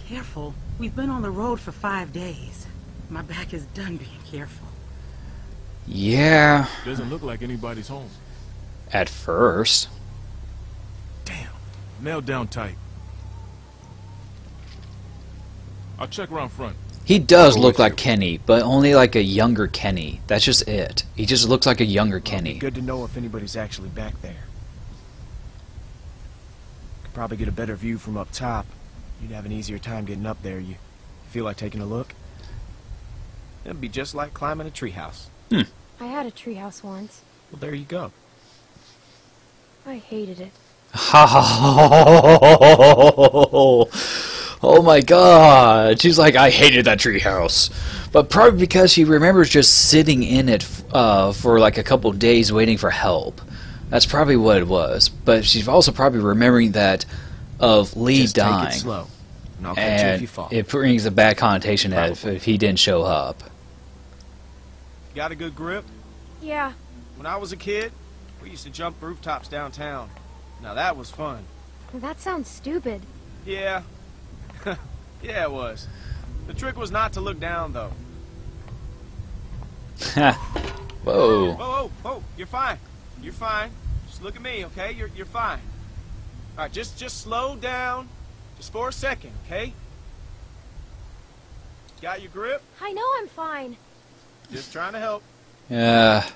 Careful. We've been on the road for five days. My back is done being careful. yeah, Doesn't look like anybody's home. At first. Damn. Nailed down tight. I'll check around front. He does look like you. Kenny, but only like a younger Kenny. That's just it. He just looks like a younger Kenny. Good to know if anybody's actually back there. Could probably get a better view from up top. You'd have an easier time getting up there. You feel like taking a look? It'd be just like climbing a treehouse. Hmm. I had a treehouse once. Well, there you go. I hated it. oh my god. She's like, I hated that treehouse. But probably because she remembers just sitting in it uh, for like a couple days waiting for help. That's probably what it was. But she's also probably remembering that of Lee Just take dying. it slow. And I'll catch you if you fall. it brings a bad connotation if, if he didn't show up. Got a good grip? Yeah, When I was a kid, we used to jump rooftops downtown. Now that was fun. that sounds stupid. Yeah. yeah, it was. The trick was not to look down, though. Whoa. Whoa, whoa, whoa! You're fine. You're fine. Just look at me, okay? You're you're fine. All right, just just slow down, just for a second, okay? Got your grip? I know I'm fine. Just trying to help. Yeah.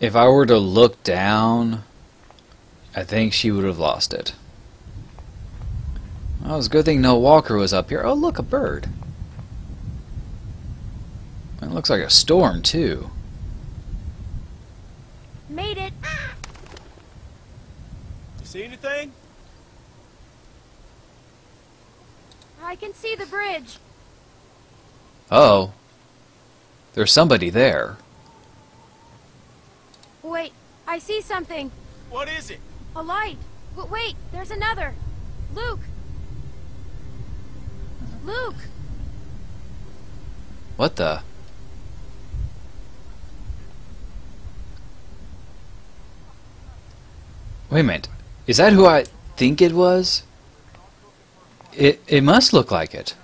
If I were to look down, I think she would have lost it. Well, was a good thing no Walker was up here. Oh, look, a bird. It looks like a storm, too. Made it. You see anything? I can see the bridge. Oh. There's somebody there. Wait, I see something. What is it? A light. W- wait, there's another. Luke. Luke. What the? Wait a minute. Is that who I think it was? It it must look like it.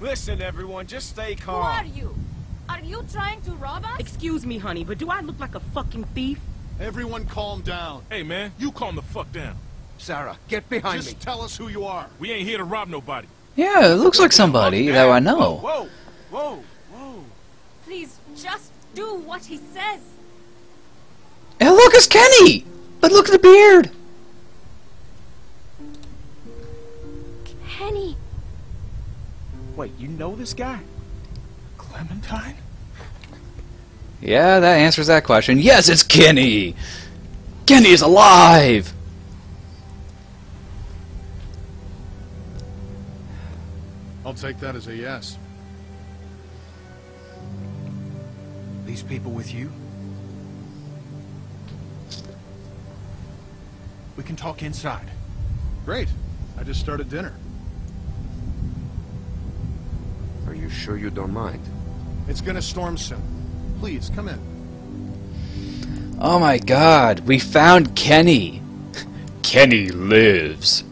Listen, everyone, just stay calm. Who calm. are you? Are you trying to rob us? Excuse me, honey, but do I look like a fucking thief? Everyone calm down. Hey, man, you calm the fuck down. Sarah, get behind Just me. Just tell us who you are. We ain't here to rob nobody. Yeah, it looks like somebody that I know. Whoa, whoa, whoa. Please, just do what he says. Hey, look, it's Kenny! But look at the beard! Wait, you know this guy? Clementine? Yeah, that answers that question. Yes, it's Kenny! Kenny is alive! I'll take that as a yes. These people with you? We can talk inside. Great. I just started dinner. Are you sure you don't mind? It's gonna storm soon. Please, come in. Oh my god, we found Kenny! Kenny lives.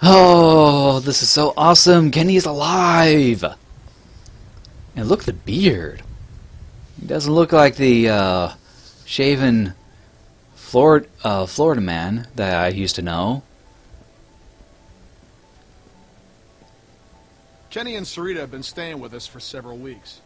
Oh, this is so awesome! Kenny is alive! And look at the beard. He doesn't look like the uh, shaven Florida, uh, Florida man that I used to know. Kenny and Sarita have been staying with us for several weeks.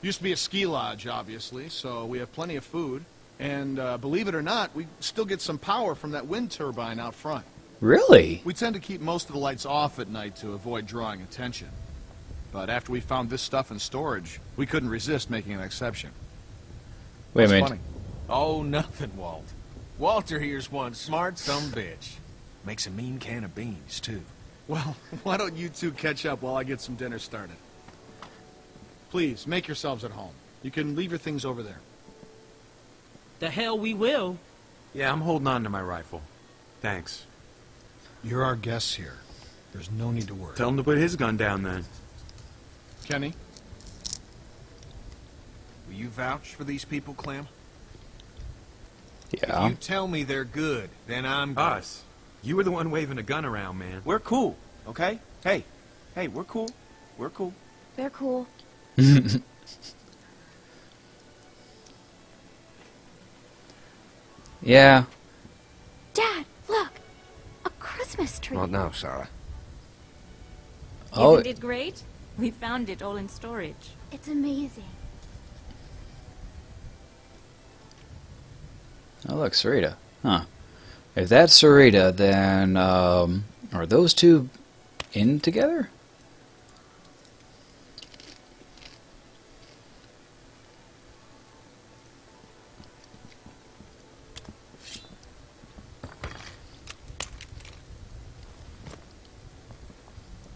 Used to be a ski lodge, obviously, so we have plenty of food. And uh, believe it or not, we still get some power from that wind turbine out front. Really? We tend to keep most of the lights off at night to avoid drawing attention. But after we found this stuff in storage, we couldn't resist making an exception. Wait a minute. funny? Oh, nothing, Walt. Walter here's one smart some bitch. Makes a mean can of beans, too. Well, why don't you two catch up while I get some dinner started? Please, make yourselves at home. You can leave your things over there. The hell we will. Yeah, I'm holding on to my rifle. Thanks. You're our guests here. There's no need to worry. Tell him to put his gun down then. Kenny? Will you vouch for these people, Clem? Yeah. If you tell me they're good, then I'm good. Us. You were the one waving a gun around, man. We're cool, okay? Hey, hey, we're cool. We're cool. They're cool. yeah. Dad, look! A Christmas tree. Not now, Sarah. Oh, Isn't it great? We found it all in storage. It's amazing. Oh look, Sarita. Huh. If that's Sarita, then um, are those two in together?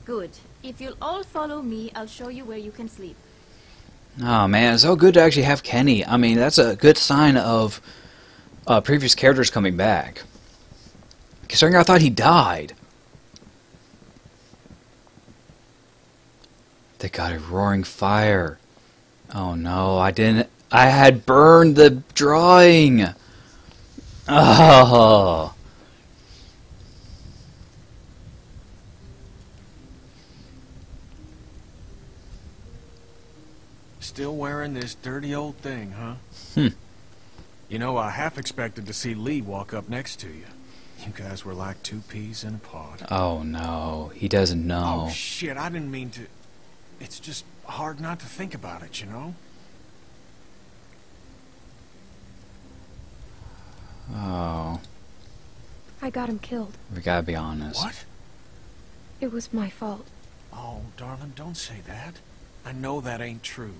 Good. If you'll all follow me, I'll show you where you can sleep. Oh man, it's so good to actually have Kenny. I mean, that's a good sign of uh, previous characters coming back. Considering I thought he died. They got a roaring fire. Oh no, I didn't. I had burned the drawing. Oh. Still wearing this dirty old thing, huh? Hmm. You know, I half expected to see Lee walk up next to you. You guys were like two peas in a pod. Oh no, he doesn't know. Oh, shit, I didn't mean to... It's just hard not to think about it, you know? Oh, I got him killed. we gotta be honest. What? It was my fault. Oh, darling, don't say that. I know that ain't true.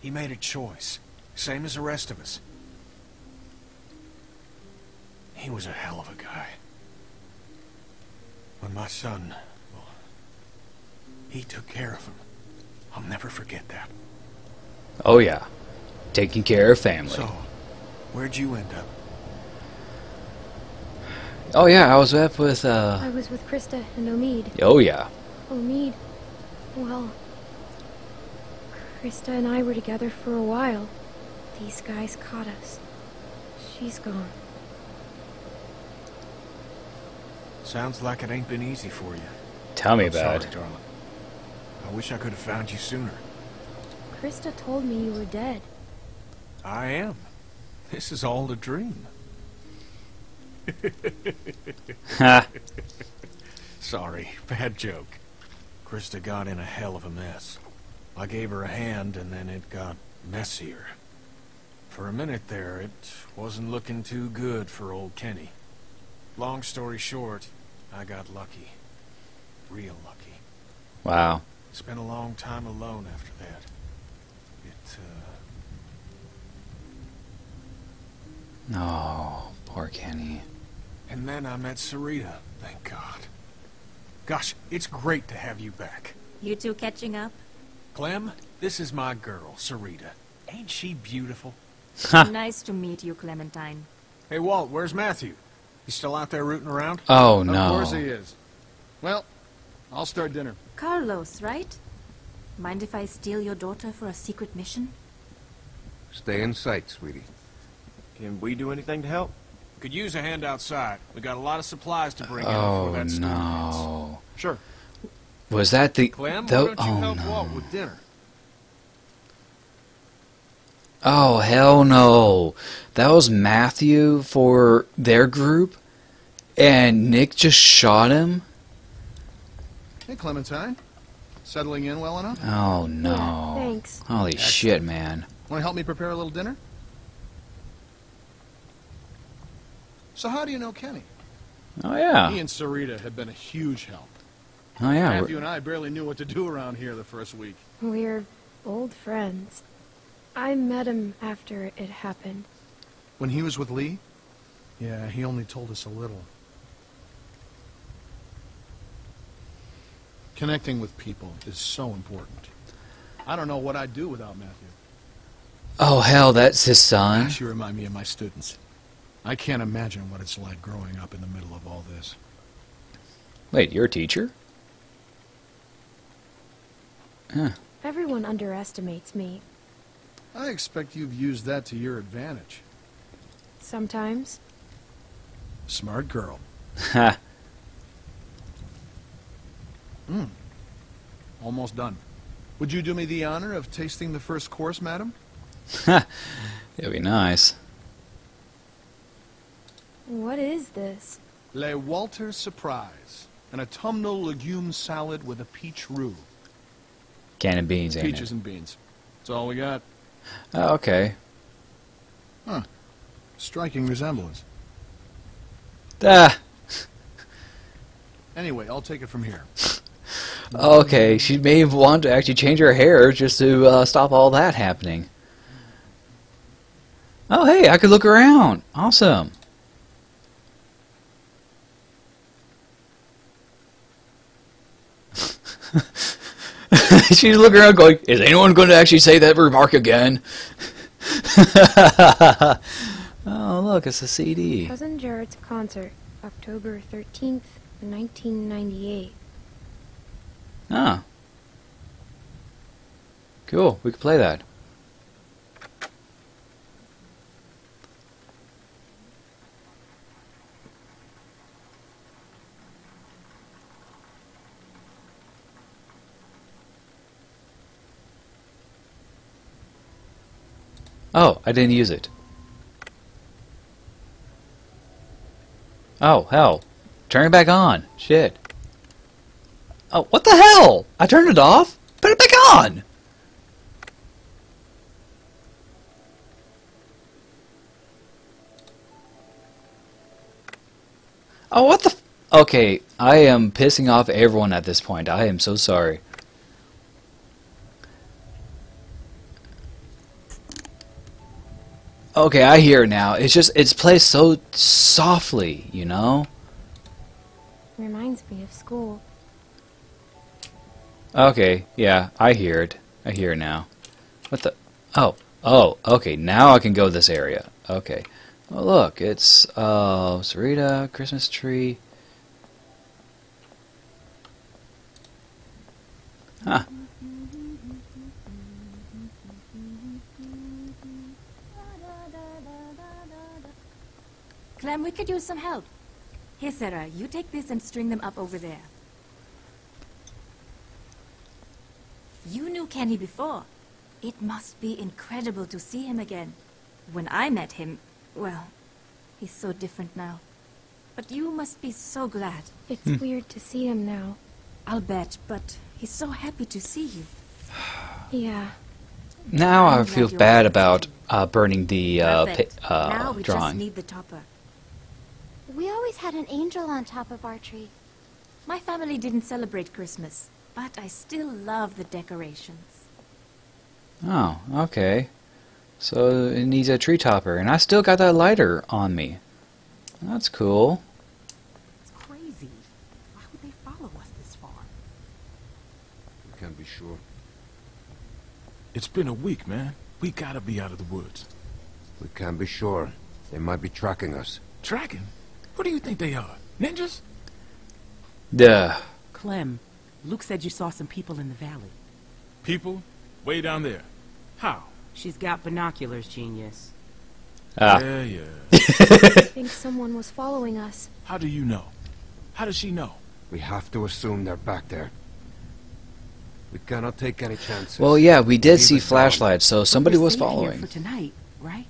He made a choice, same as the rest of us. He was a hell of a guy. When my son, well, he took care of him. I'll never forget that. Oh yeah, taking care of family. So, where'd you end up? Oh yeah, I was up with uh. I was with Christa and Omid. Oh yeah. Omid, well, Christa and I were together for a while. These guys caught us. She's gone. Sounds like it ain't been easy for you. Tell me I'm about sorry, it. darling. I wish I could have found you sooner. Christa told me you were dead. I am. This is all a dream. Ha. Sorry, bad joke. Christa got in a hell of a mess. I gave her a hand and then it got messier. For a minute there, it wasn't looking too good for old Kenny. Long story short, I got lucky. Real lucky. Wow. Spent a long time alone after that. It, uh... Oh, poor Kenny. And then I met Sarita, thank God. Gosh, it's great to have you back. You two catching up? Clem, this is my girl, Sarita. Ain't she beautiful? nice to meet you, Clementine. Hey, Walt, where's Matthew? He's still out there rooting around? Oh, no. Of course he is. Well, I'll start dinner. Carlos, right? Mind if I steal your daughter for a secret mission? Stay in sight, sweetie. Can we do anything to help? Could use a hand outside. We got a lot of supplies to bring in Oh before that storm hits. no. Sure. Was that the? Clem, tho- why don't you oh help no. Walt with dinner? Oh hell no! That was Matthew for their group, and Nick just shot him. Hey, Clementine. Settling in well enough? Oh no! Yeah, thanks. Holy Excellent. shit, man! Want to help me prepare a little dinner? So how do you know Kenny? Oh yeah! He and Sarita have been a huge help. Oh yeah! Matthew and I barely knew what to do around here the first week. We're old friends. I met him after it happened. When he was with Lee? Yeah, he only told us a little. Connecting with people is so important. I don't know what I'd do without Matthew. Oh hell, that's his son. Gosh, you remind me of my students. I can't imagine what it's like growing up in the middle of all this. Wait, you're a teacher? Huh. Everyone underestimates me. I expect you've used that to your advantage. Sometimes. Smart girl. Ha. Hmm. almost done. Would you do me the honor of tasting the first course, madam? It'd be nice. What is this? Le Walter Surprise. An autumnal legume salad with a peach roux. Cannon beans, ain't Peaches it? and beans. That's all we got. Oh, okay. Huh. Striking resemblance. Ah, Anyway, I'll take it from here. okay. She may want to actually change her hair just to uh, stop all that happening. Oh, hey, I could look around. Awesome. She's looking around going, is anyone going to actually say that remark again? oh, look, it's a CD. Cousin Jared's concert, October 13th, 1998. Ah. Cool, we could play that. Oh, I didn't use it. Oh, hell. Turn it back on. Shit. Oh, what the hell? I turned it off. Put it back on. Oh, what the? Okay, I am pissing off everyone at this point. I am so sorry. Okay, I hear it now. It's just it's played so softly, you know. Reminds me of school. Okay, yeah, I hear it. I hear it now. What the? Oh, oh, okay. Now I can go this area. Okay. Well, look, it's uh, Sarita Christmas tree. Huh. Clem, we could use some help. Here, Sarah, you take this and string them up over there. You knew Kenny before. It must be incredible to see him again. When I met him, well, he's so different now. But you must be so glad. It's weird to see him now. I'll bet, but he's so happy to see you. Yeah. Now I I'm feel bad about uh, burning the uh, pi- Perfect. uh, now we just need the topper. We always had an angel on top of our tree. My family didn't celebrate Christmas, but I still love the decorations. Oh, okay. So it needs a tree topper, and I still got that lighter on me. That's cool. It's crazy. Why would they follow us this far? We can't be sure. It's been a week, man. We gotta be out of the woods. We can't be sure. They might be tracking us. Tracking? Who do you think they are? Ninjas? Duh. Clem, Luke said you saw some people in the valley. People? Way down there. How? She's got binoculars, genius. Ah. Yeah, yeah. I think someone was following us. How do you know? How does she know? We have to assume they're back there. We cannot take any chances. Well, yeah, we did Leave see flashlights, so somebody We're was safe here following. for tonight, right?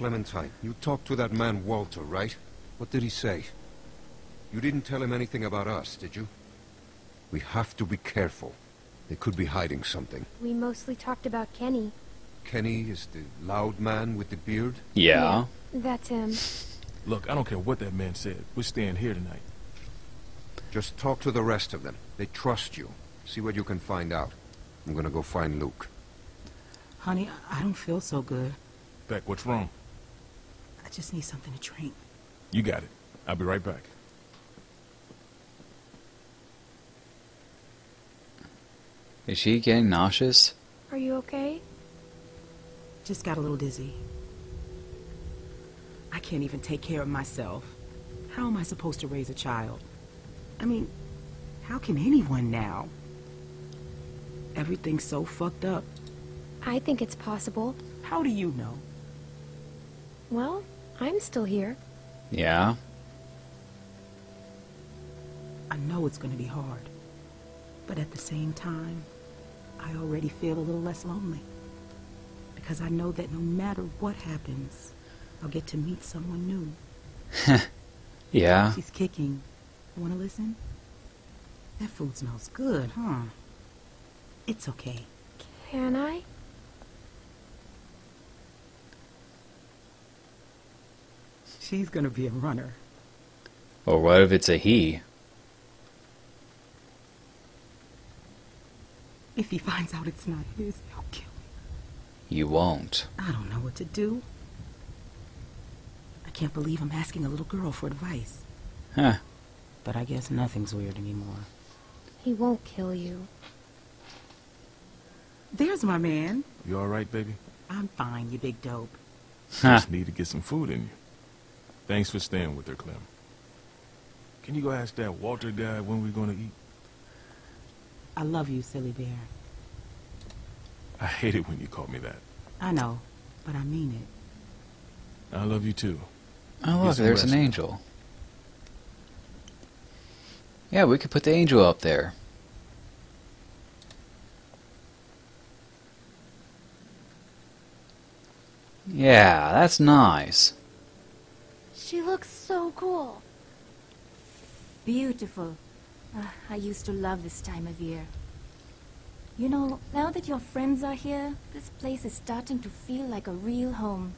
Clementine, you talked to that man Walter, right? What did he say? You didn't tell him anything about us, did you? We have to be careful. They could be hiding something. We mostly talked about Kenny. Kenny is the loud man with the beard? Yeah. That's him. Look, I don't care what that man said. We're staying here tonight. Just talk to the rest of them. They trust you. See what you can find out. I'm gonna go find Luke. Honey, I I don't feel so good. Beck, what's wrong? I just need something to drink. You got it. I'll be right back. Is she getting nauseous? Are you okay? Just got a little dizzy. I can't even take care of myself. How am I supposed to raise a child? I mean, how can anyone now? Everything's so fucked up. I think it's possible. How do you know? Well, I'm still here. Yeah. I know it's gonna be hard. But at the same time, I already feel a little less lonely. Because I know that no matter what happens, I'll get to meet someone new. yeah. She's kicking. Wanna listen? That food smells good, huh? It's okay. Can I? She's gonna be a runner. Or what if it's a he? If he finds out it's not his, he'll kill me. You won't. I don't know what to do. I can't believe I'm asking a little girl for advice. Huh. But I guess nothing's weird anymore. He won't kill you. There's my man. You all right, baby? I'm fine, you big dope. Just need to get some food in you. Thanks for staying with her, Clem. Can you go ask that Walter guy when we're gonna eat? I love you, silly bear. I hate it when you call me that. I know, but I mean it. I love you too. Oh, Get look, some there's an angel. Yeah, we could put the angel up there. Yeah, that's nice. She looks so cool. Beautiful. Ah, I used to love this time of year. You know, now that your friends are here, this place is starting to feel like a real home.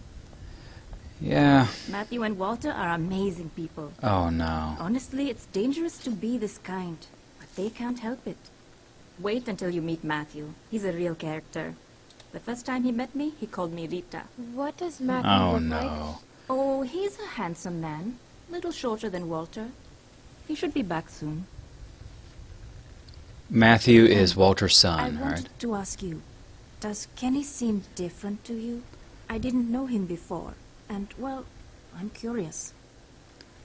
Yeah. Matthew and Walter are amazing people. Oh no. Honestly, it's dangerous to be this kind, but they can't help it. Wait until you meet Matthew. He's a real character. The first time he met me, he called me Rita. What does Matthew Oh look like? No. Oh, he's a handsome man. Little shorter than Walter. He should be back soon. Matthew is Walter's son, I son, wanted to ask you, does Kenny seem different to you? I didn't know him before, and, well, I'm curious.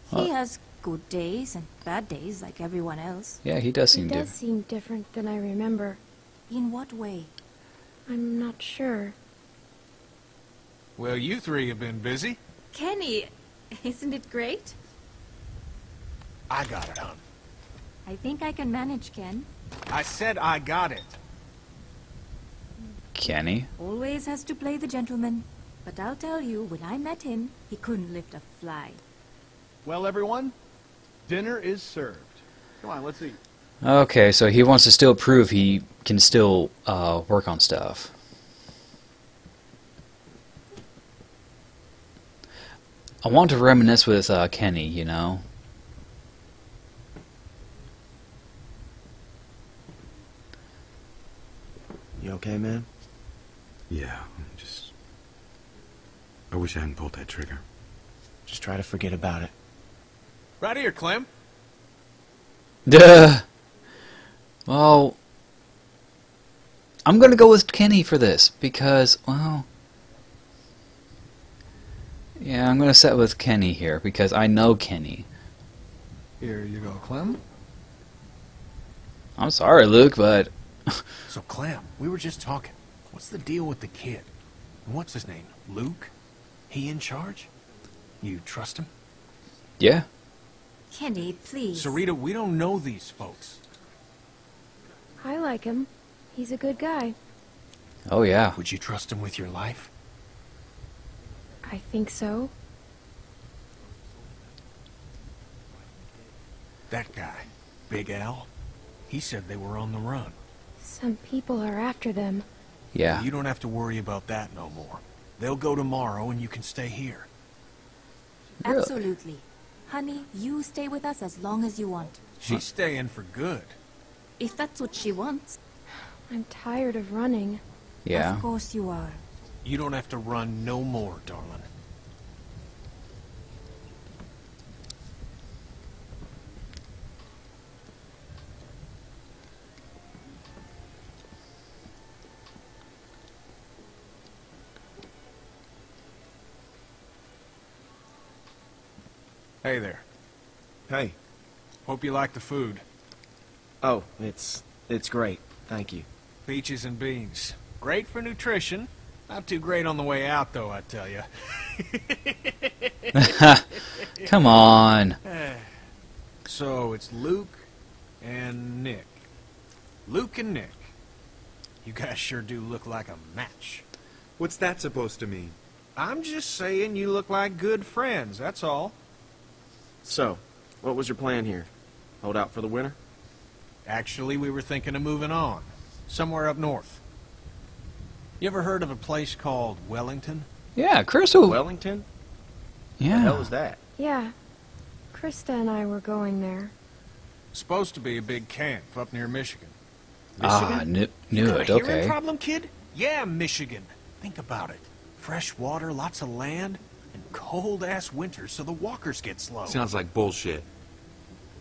He Well- has good days and bad days like everyone else. Yeah, he does seem He seem does different. seem different than I remember. In what way? I'm not sure. Well, you three have been busy. Kenny, isn't it great? I got it, hon. I think I can manage, Ken. I said I got it. Kenny? Always has to play the gentleman. But I'll tell you, when I met him, he couldn't lift a fly. Well, everyone, dinner is served. Come on, let's eat. Okay, so he wants to still prove he can still uh, work on stuff. I want to reminisce with uh, Kenny, you know. You okay, man? Yeah, just. I wish I hadn't pulled that trigger. Just try to forget about it. Right here, Clem. Duh. Well, I'm gonna go with Kenny for this because, well, yeah, I'm gonna set with Kenny here because I know Kenny. Here you go, Clem. I'm sorry, Luke, but So, Clem, we were just talking. What's the deal with the kid? What's his name? Luke? He in charge? You trust him? yeah, Kenny, please. Sarita, we don't know these folks. I like him. He's a good guy. oh yeah, Would you trust him with your life? I think so. That guy, Big Al, he said they were on the run. Some people are after them. yeah. You don't have to worry about that no more. They'll go tomorrow and you can stay here. Really? Absolutely. Honey, you stay with us as long as you want. She's staying for good. If that's what she wants. I'm tired of running. Yeah. Of course you are. You don't have to run no more, darling. Hey there. Hey. Hope you like the food. Oh, it's it's great. Thank you. Peaches and beans. Great for nutrition. Not too great on the way out, though, I tell you. Come on. so it's Luke and Nick. Luke and Nick. You guys sure do look like a match. What's that supposed to mean? I'm just saying you look like good friends, that's all. So, what was your plan here? Hold out for the winter? Actually, we were thinking of moving on. Somewhere up north. You ever heard of a place called Wellington? Yeah, Crystal. Wellington? Yeah. The hell is that? Yeah. Christa and I were going there. Supposed to be a big camp up near Michigan. Ah, knew, knew Got a it. hearing Okay. problem, kid? Yeah, Michigan. Think about it. Fresh water, lots of land, and cold-ass winters so the walkers get slow. Sounds like bullshit.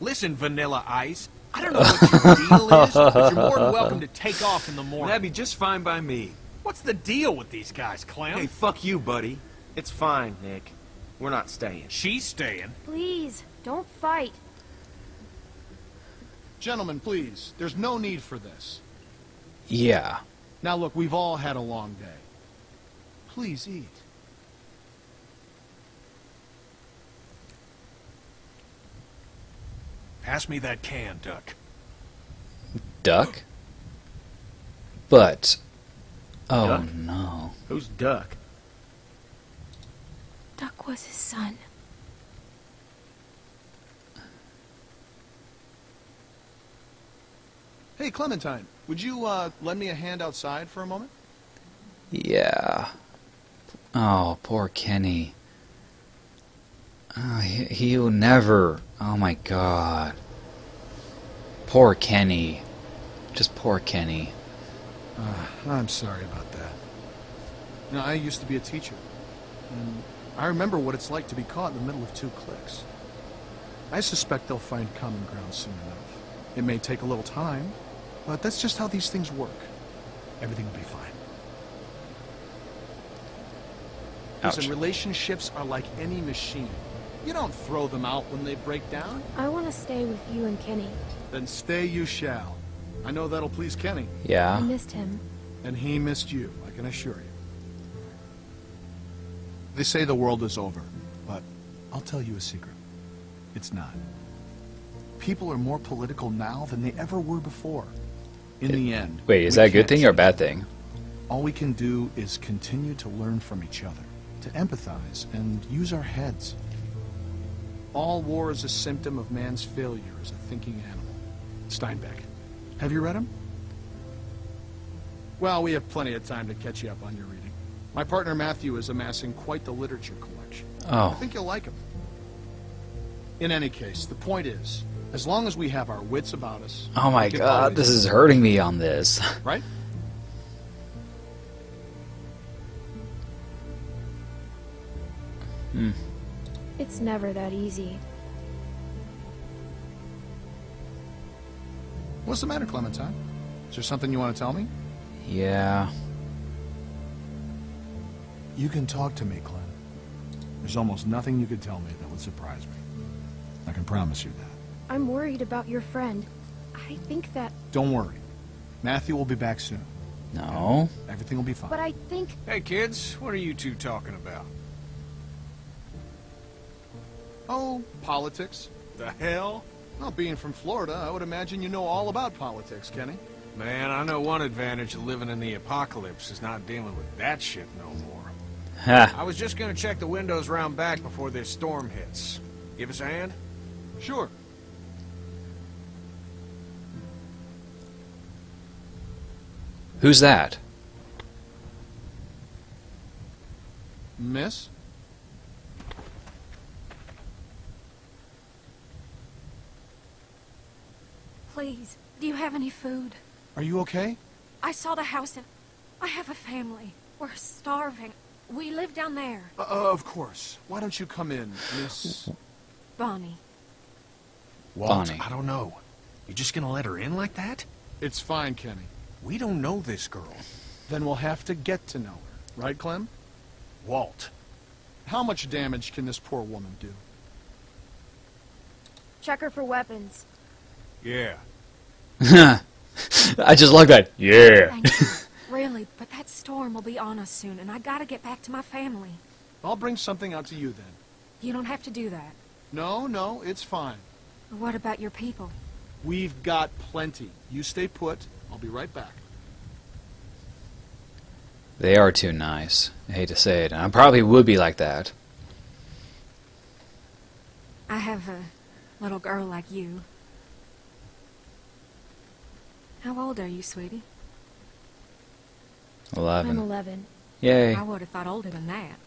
Listen, Vanilla Ice. I don't know what your deal is, but you're more than welcome to take off in the morning. That'd be just fine by me. What's the deal with these guys, Clem? Hey, fuck you, buddy. It's fine, Nick. We're not staying. She's staying. Please, don't fight. Gentlemen, please. There's no need for this. Yeah. Now look, we've all had a long day. Please eat. Pass me that can, Duck. Duck. But. Oh Duck? no. Who's Duck? Duck was his son. Hey, Clementine, would you uh, lend me a hand outside for a moment? Yeah. Oh, poor Kenny. Oh, he, he'll never. Oh my god. Poor Kenny. Just poor Kenny. Uh, I'm sorry about that. You know, I used to be a teacher. And I remember what it's like to be caught in the middle of two cliques. I suspect they'll find common ground soon enough. It may take a little time, but that's just how these things work. Everything will be fine. Ouch. Listen, relationships are like any machine. You don't throw them out when they break down. I want to stay with you and Kenny. Then stay you shall. I know that'll please Kenny. Yeah. I missed him. And he missed you, I can assure you. They say the world is over, but I'll tell you a secret. It's not. People are more political now than they ever were before. In the end, Wait, is that a good thing or a bad thing? all we can do is continue to learn from each other, to empathize, and use our heads. All war is a symptom of man's failure as a thinking animal. Steinbeck. Have you read them? Well, we have plenty of time to catch you up on your reading. My partner Matthew is amassing quite the literature collection. Oh. I think you'll like him. In any case, the point is, as long as we have our wits about us, Oh my god, this is hurting me on this. right? Hmm. It's never that easy. What's the matter, Clementine? Is there something you want to tell me? Yeah. You can talk to me, Clem. There's almost nothing you could tell me that would surprise me. I can promise you that. I'm worried about your friend. I think that. Don't worry. Matthew will be back soon. No. Everything will be fine. But I think. Hey, kids, what are you two talking about? Oh, politics. The hell? Well, being from Florida, I would imagine you know all about politics, Kenny. Man, I know one advantage of living in the apocalypse is not dealing with that shit no more. I was just gonna check the windows round back before this storm hits. Give us a hand? Sure. Who's that? Miss? Please, do you have any food? Are you okay? I saw the house and I have a family. We're starving. We live down there. Uh, uh, of course. Why don't you come in, Miss... Bonnie. Walt, Bonnie. I don't know. You're just gonna let her in like that? It's fine, Kenny. We don't know this girl. Then we'll have to get to know her. Right, Clem? Walt. How much damage can this poor woman do? Check her for weapons. Yeah. I just like that. Yeah. Thank you. really, but that storm will be on us soon, and I gotta get back to my family. I'll bring something out to you then. You don't have to do that. No, no, it's fine. What about your people? We've got plenty. You stay put. I'll be right back. They are too nice. I hate to say it, and I probably would be like that. I have a little girl like you. How old are you, sweetie? Eleven. I'm 11. Yay. I would have thought older than that.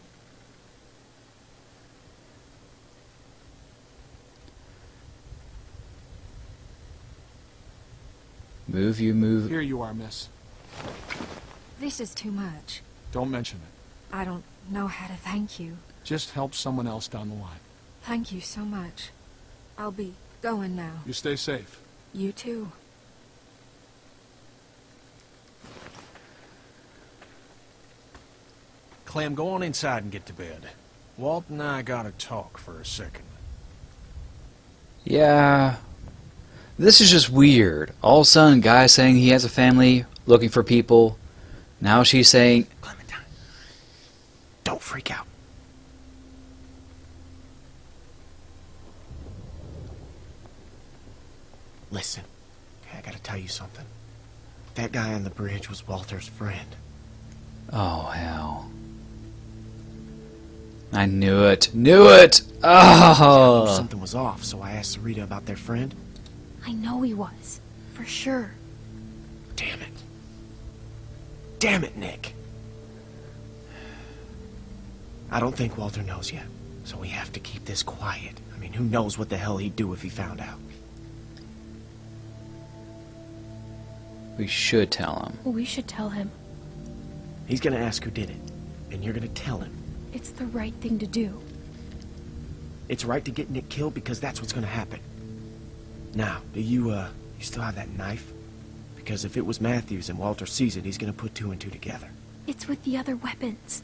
Move, you move. Here you are, miss. This is too much. Don't mention it. I don't know how to thank you. Just help someone else down the line. Thank you so much. I'll be going now. You stay safe. You too. Clem, go on inside and get to bed. Walt and I gotta talk for a second. Yeah. This is just weird. All of a sudden, guy saying he has a family, looking for people. Now she's saying, Clementine, Don't freak out. Listen, I gotta tell you something. That guy on the bridge was Walter's friend. "Oh hell." I knew it. Knew it. Oh. Something was off, so I asked Sarita about their friend. I know he was. For sure. Damn it. Damn it, Nick. I don't think Walter knows yet, so we have to keep this quiet. I mean, who knows what the hell he'd do if he found out. We should tell him. We should tell him. He's gonna ask who did it, and you're gonna tell him. It's the right thing to do. It's right to get Nick killed because that's what's gonna happen. Now, do you, uh, you still have that knife? Because if it was Matthews and Walter sees it, he's gonna put two and two together. It's with the other weapons.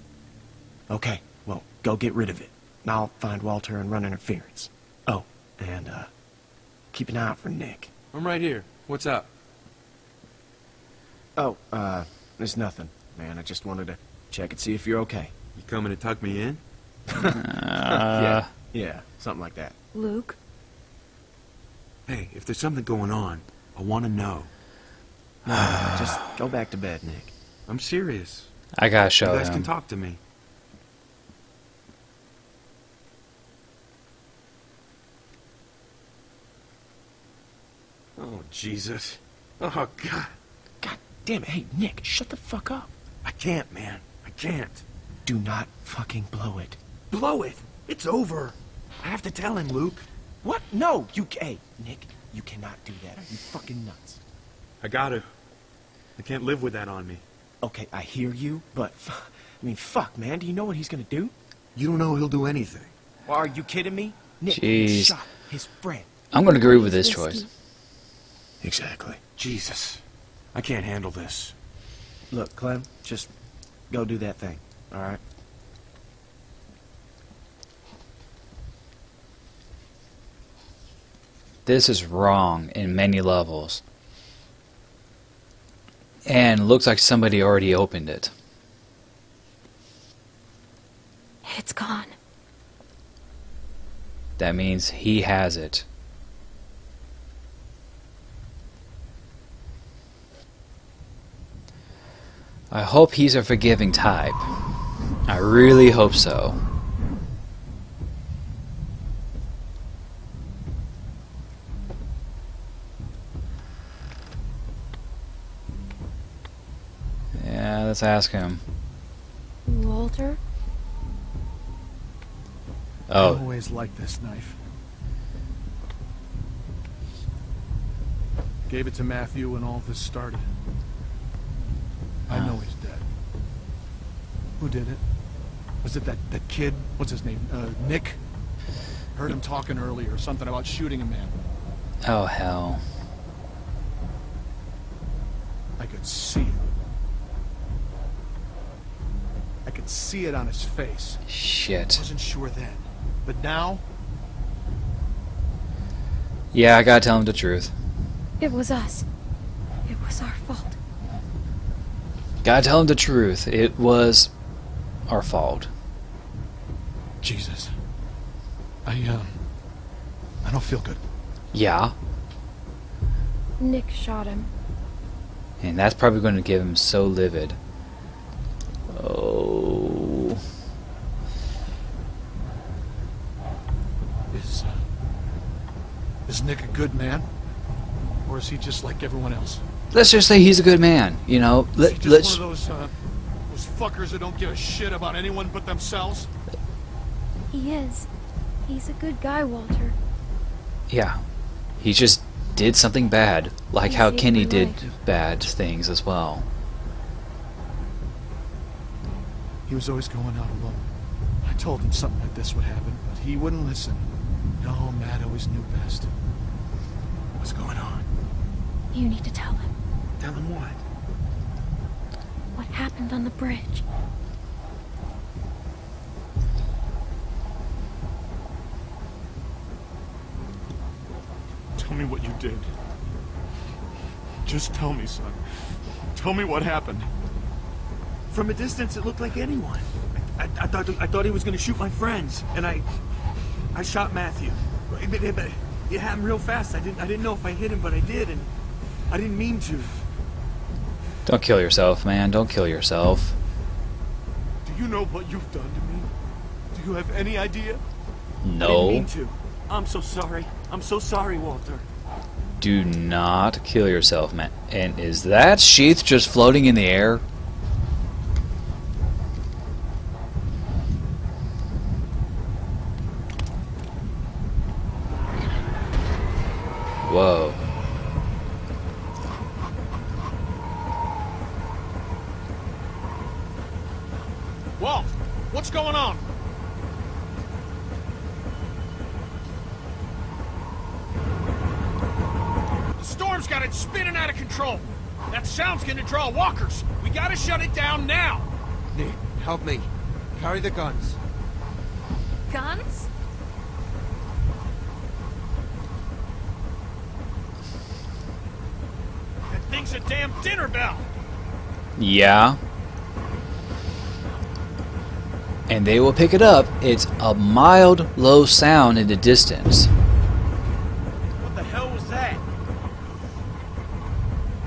Okay, well, go get rid of it. I'll find Walter and run interference. Oh, and, uh, keep an eye out for Nick. I'm right here. What's up? Oh, uh, there's nothing, man. I just wanted to check and see if you're okay. You coming to tuck me in? Uh, yeah, yeah, something like that. Luke? Hey, if there's something going on, I want to know. No, just go back to bed, Nick. I'm serious. I gotta show you guys him. can talk to me. Oh, Jesus. Oh, God. God damn it. Hey, Nick, shut the fuck up. I can't, man. I can't. Do not fucking blow it. Blow it. It's over. I have to tell him, Luke. What? No, you. Hey, Nick, you cannot do that. Are you fucking nuts? I gotta. I can't live with that on me. Okay, I hear you, but. I mean, fuck, man. Do you know what he's gonna do? You don't know he'll do anything. Well, are you kidding me? Nick Jeez. shot his friend. I'm gonna agree with this choice. Exactly. Jesus. I can't handle this. Look, Clem, just go do that thing, alright? This is wrong in many levels. And looks like somebody already opened it. It's gone. That means he has it. I hope he's a forgiving type. I really hope so. Yeah, let's ask him. Walter? I Oh, always liked this knife. Gave it to Matthew when all this started. I know he's dead. Who did it? Was it that, that kid? What's his name? Uh, Nick? Heard him talking earlier, something about shooting a man. oh hell. I could see it. I could see it on his face. Shit. I Wasn't sure then. But now, Yeah, I gotta tell him the truth. It was us. It was our fault. Gotta tell him the truth. It was our fault. Jesus. I, um, I don't feel good. Yeah. Nick shot him. And that's probably going to give him so livid. Oh. Is, uh, is Nick a good man? Or is he just like everyone else? Let's just say he's a good man, you know. Is Let, just let's. one of those, uh, those fuckers that don't give a shit about anyone but themselves? He is. He's a good guy, Walter. Yeah. He just did something bad, like He how Kenny did life. bad things as well. He was always going out alone. I told him something like this would happen, but he wouldn't listen. No, Matt always knew best. What's going on? You need to tell him Tell him what? what happened on the bridge. Tell me what you did. Just tell me, son. Tell me what happened. From a distance, it looked like anyone. I, I, I thought I thought he was going to shoot my friends, and I I shot Matthew. But, but- but it happened real fast. I didn't I didn't know if I hit him, but I did, and I didn't mean to. Don't kill yourself, man. Don't kill yourself. Do you know what you've done to me? Do you have any idea? No. I didn't mean to. I'm so sorry. I'm so sorry, Walter. Do not kill yourself, man. And is that sheath just floating in the air? Whoa. Walt, what's going on? The storm's got it spinning out of control. That sound's gonna draw walkers. We gotta shut it down now. Nick, help me. Carry the guns. Guns? That thing's a damn dinner bell. Yeah. And they will pick it up. It's a mild, low sound in the distance. What the hell was that?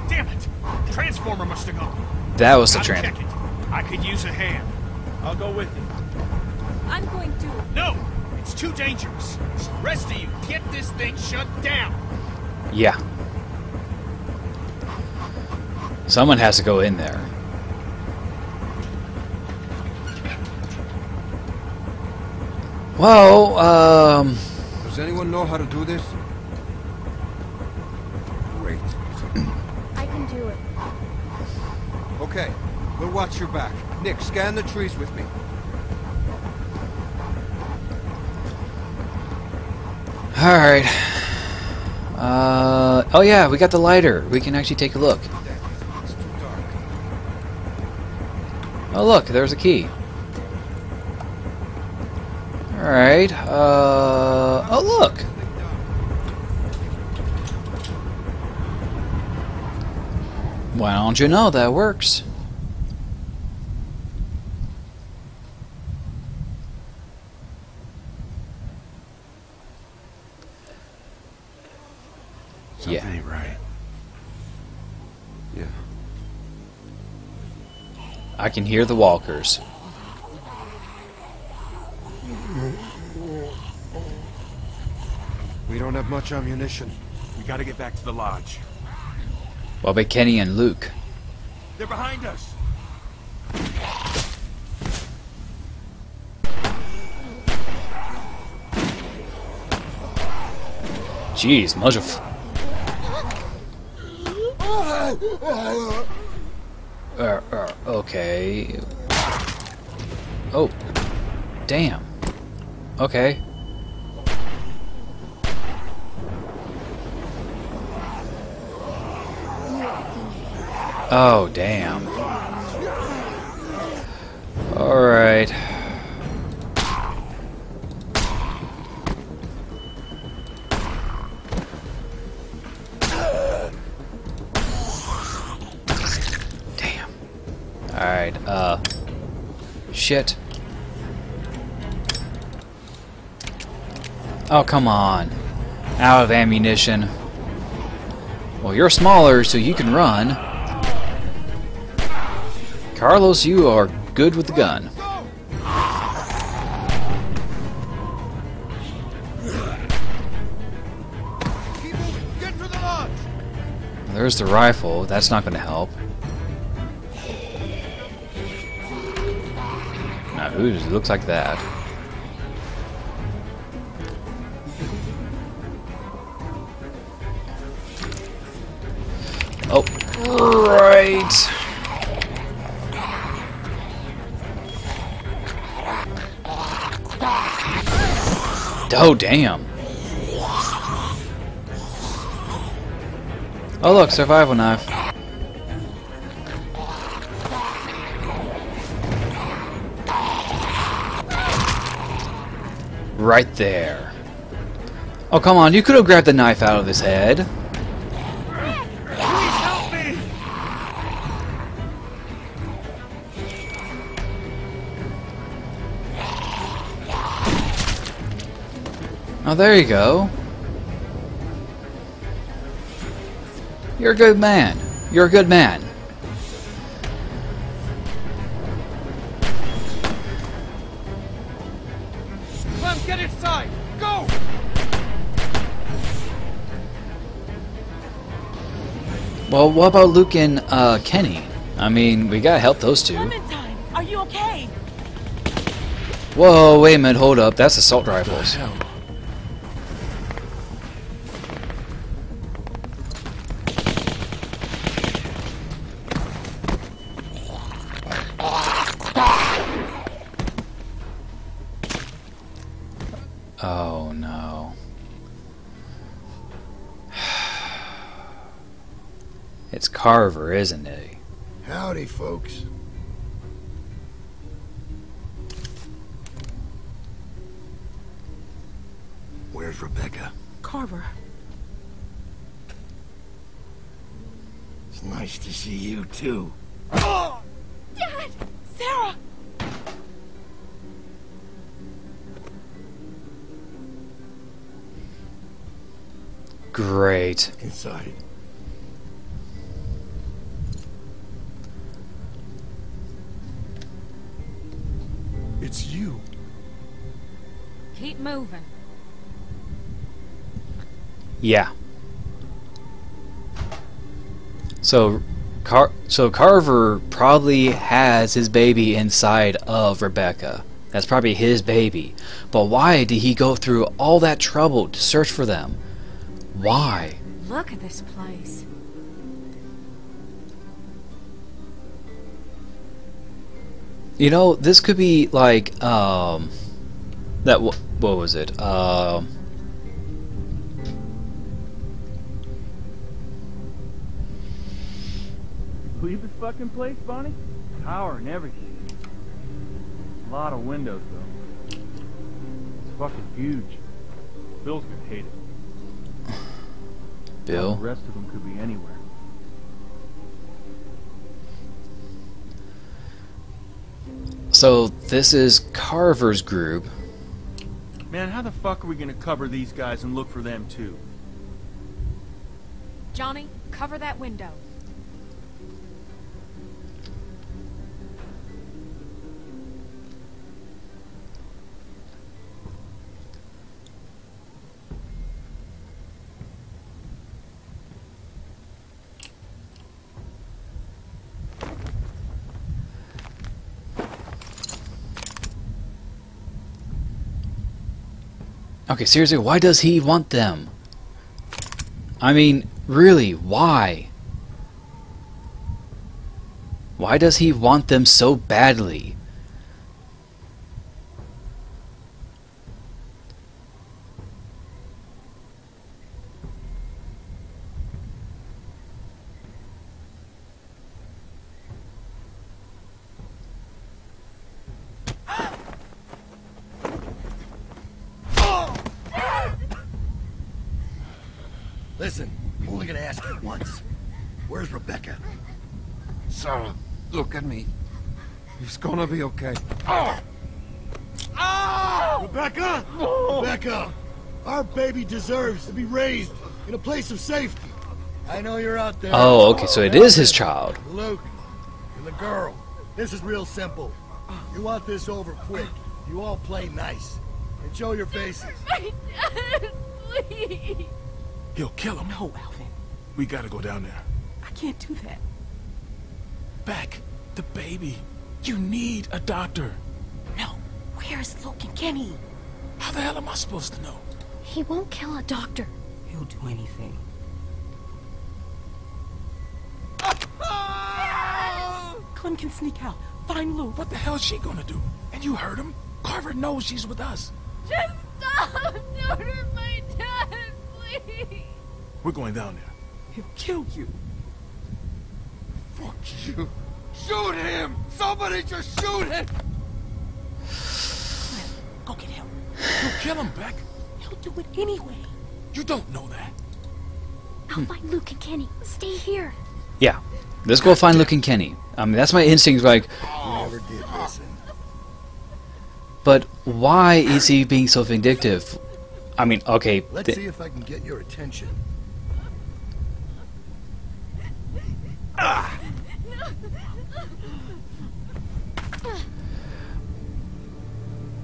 Damn it! Transformer must have gone. That was the Gotta trans. check it. I could use a hand. I'll go with you. Too dangerous. Rest of you, get this thing shut down. Yeah. Someone has to go in there. Well, um, Does anyone know how to do this? Great. I can do it. Okay, we'll watch your back. Nick, scan the trees with me. All right. Uh, oh yeah, we got the lighter. We can actually take a look. Oh look, there's a key. All right. Uh, oh look. Why don't you know that works? Something Yeah. ain't right. Yeah. I can hear the walkers. We don't have much ammunition. We gotta get back to the lodge. What about Kenny and Luke? They're behind us. Jeez, much Uh, uh, okay. Oh. Damn. Okay. Oh, damn. Alright. Shit. Oh, come on. Out of ammunition. Well, you're smaller, so you can run. Carlos, you are good with the gun. There's the rifle. That's not going to help. Does it looks like that? Oh, right. Oh, damn. Oh, look, survival knife. Right there. Oh, come on, you could have grabbed the knife out of his head. Oh, there you go. You're a good man. You're a good man. Well, what about Luke and uh, Kenny? I mean, we gotta help those two. Clementine, are you okay? Whoa, wait a minute, hold up. That's assault rifles. It's Carver, isn't it? Howdy, folks. Where's Rebecca? Carver. It's nice to see you, too. Dad! Sarah! Great. Inside. Yeah. So, Car so Carver probably has his baby inside of Rebecca. That's probably his baby. But why did he go through all that trouble to search for them? Why? Look at this place. You know, this could be like um that wh- what was it? Um Leave fucking place, Bonnie? Power and everything. A lot of windows, though. It's fucking huge. Bill's gonna hate it. Bill. The rest of them could be anywhere. So this is Carver's group. Man, how the fuck are we gonna cover these guys and look for them, too? Johnny, cover that window. Okay, seriously, why does he want them? I mean, really, why? Why does he want them so badly? Listen, I'm only gonna ask you once. Where's Rebecca? Sarah, look at me. It's gonna be okay. Rebecca! Rebecca! Our baby deserves to be raised in a place of safety. I know you're out there. Oh, okay, so it is his child. Luke and the girl. This is real simple. You want this over quick. You all play nice. And show your faces. My dad, please. He'll kill him. No, Alvin. We gotta go down there. I can't do that. Back. the baby. You need a doctor. No. Where's Luke and Kenny? How the hell am I supposed to know? He won't kill a doctor. He'll do anything. Clem can sneak out. Find Luke. What the hell is she gonna do? And you heard him. Carver knows she's with us. Just stop! Don't hurt my dad, please. We're going down there. He'll kill you. Fuck you. Shoot him! Somebody just shoot him! Go get him. You'll kill him, Beck. He'll do it anyway. You don't know that. I'll find Luke and Kenny. Stay here. Yeah. Let's go find Luke and Kenny. I mean, that's my instinct. Like, Never did listen. but why is he being so vindictive? I mean, okay. Let's see if I can get your attention. Ah!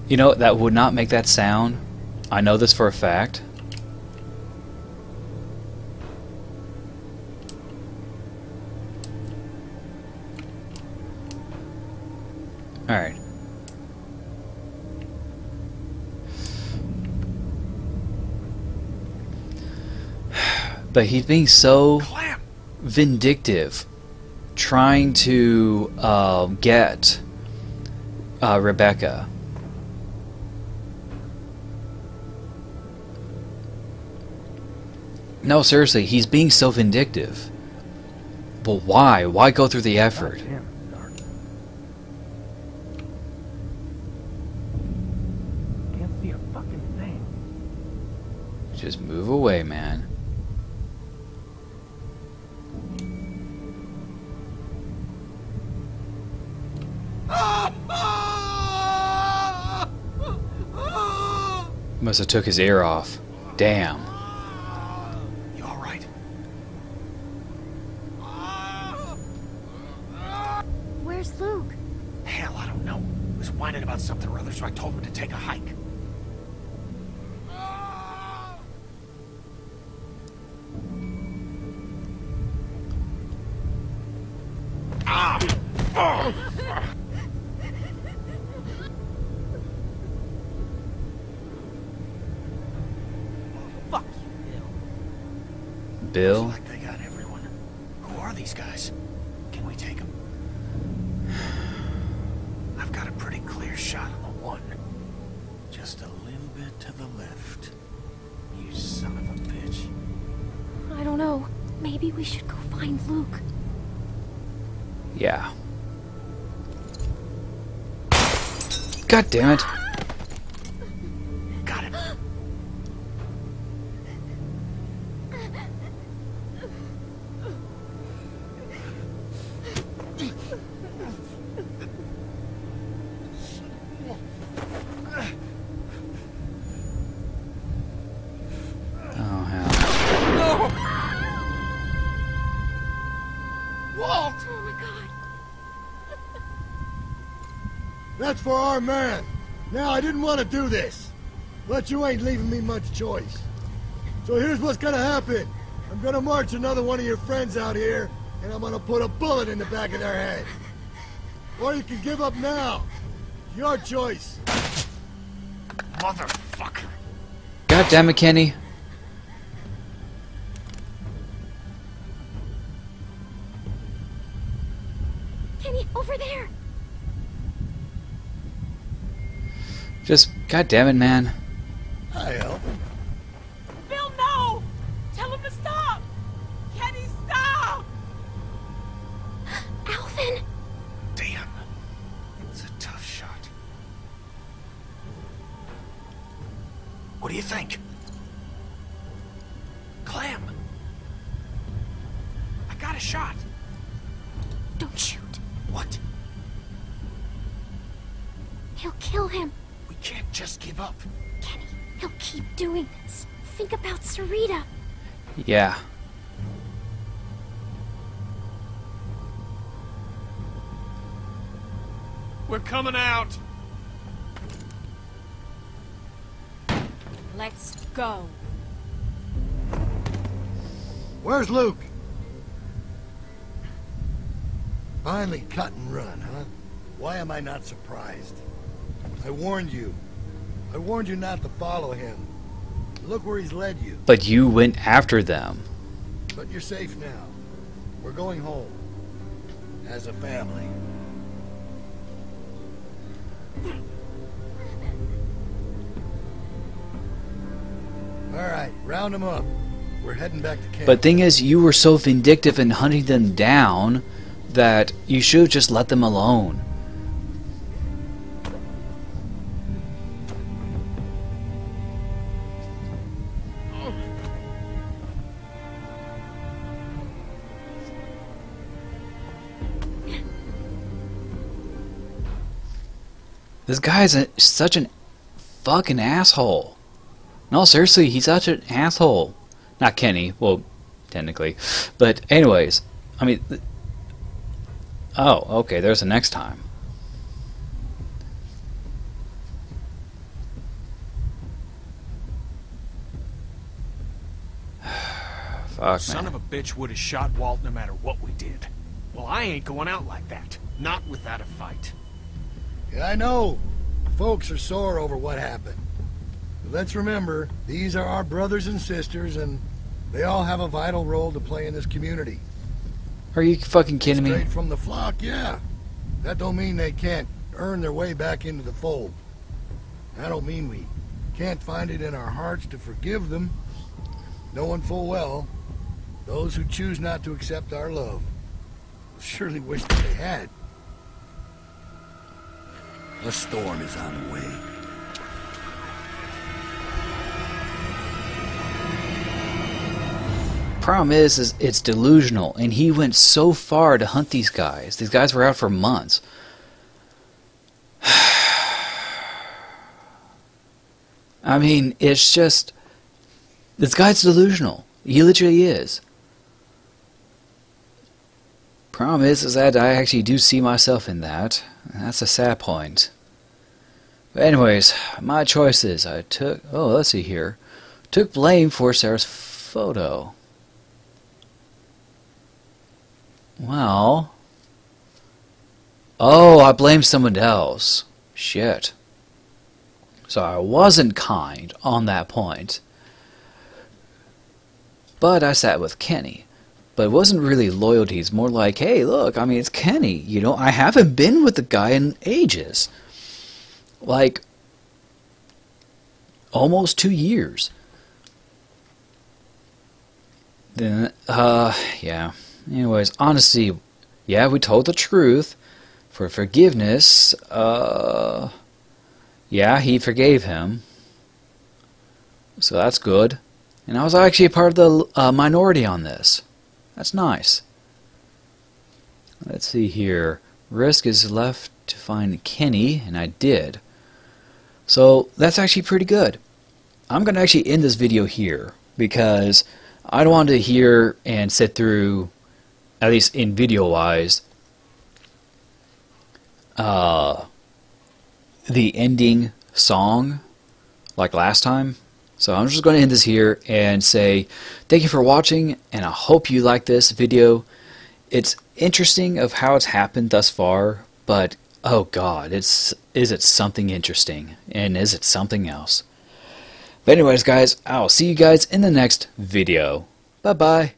You know, that would not make that sound. I know this for a fact. Alright. But he's being so vindictive, trying to um, get uh, Rebecca. No, seriously, he's being so vindictive. But why? Why go through the effort? Can't see a fucking thing. Just move away, man. Must have took his ear off. Damn. You all right? Where's Luke? Hell, I don't know. He was whining about something or other, so I told him to take a hike. Ah! Oh! Fuck you, Bill. Bill? Like they got everyone. Who are these guys? Can we take them? I've got a pretty clear shot on the one. Just a little bit to the left. You son of a bitch. I don't know. Maybe we should go find Luke. Yeah. God damn it. I didn't want to do this, but you ain't leaving me much choice. So here's what's gonna happen. I'm gonna march another one of your friends out here, and I'm gonna put a bullet in the back of their head. Or you can give up now. Your choice. Motherfucker. God damn it, Kenny. Kenny, God damn it, man. Not surprised? I warned you. I warned you not to follow him. Look where he's led you. But you went after them. But you're safe now. We're going home. As a family. Alright, round them up. We're heading back to camp. But thing is, you were so vindictive in hunting them down that you should have just let them alone. This guy's a, such an fucking asshole. No, seriously, he's such an asshole. Not Kenny, well, technically. But, anyways, I mean. Oh, okay, there's the next time. Fuck, Son of a bitch would have shot Walt no matter what we did. Well, I ain't going out like that. Not without a fight. Yeah, I know. Folks are sore over what happened. But let's remember, these are our brothers and sisters, and they all have a vital role to play in this community. Are you fucking kidding me? Straight from the flock, yeah. That don't mean they can't earn their way back into the fold. I don't mean we can't find it in our hearts to forgive them, knowing full well those who choose not to accept our love will surely wish that they had. A storm is on the way. Problem is, is it's delusional, and he went so far to hunt these guys. These guys were out for months. I mean, it's just this guy's delusional. He literally is. Problem is, is that I actually do see myself in that. That's a sad point. Anyways, my choices. I took. Oh, let's see here. Took blame for Sarah's photo. Well. Oh, I blamed someone else. Shit. So I wasn't kind on that point. But I sat with Kenny. But it wasn't really loyalty. It's more like, hey, look, I mean, it's Kenny. You know, I haven't been with the guy in ages. Like, almost two years. Then, uh, yeah. Anyways, honestly, yeah, we told the truth. For forgiveness, uh, yeah, he forgave him. So that's good. And I was actually a part of the uh, minority on this. That's nice. Let's see here. Risk is left to find Kenny, and I did. So that's actually pretty good. I'm going to actually end this video here because I don't want to hear and sit through, at least in video wise, uh, the ending song like last time. So I'm just going to end this here and say thank you for watching and I hope you like this video. It's interesting of how it's happened thus far, but oh god, it's is it something interesting and is it something else? But anyways guys, I'll see you guys in the next video. Bye bye.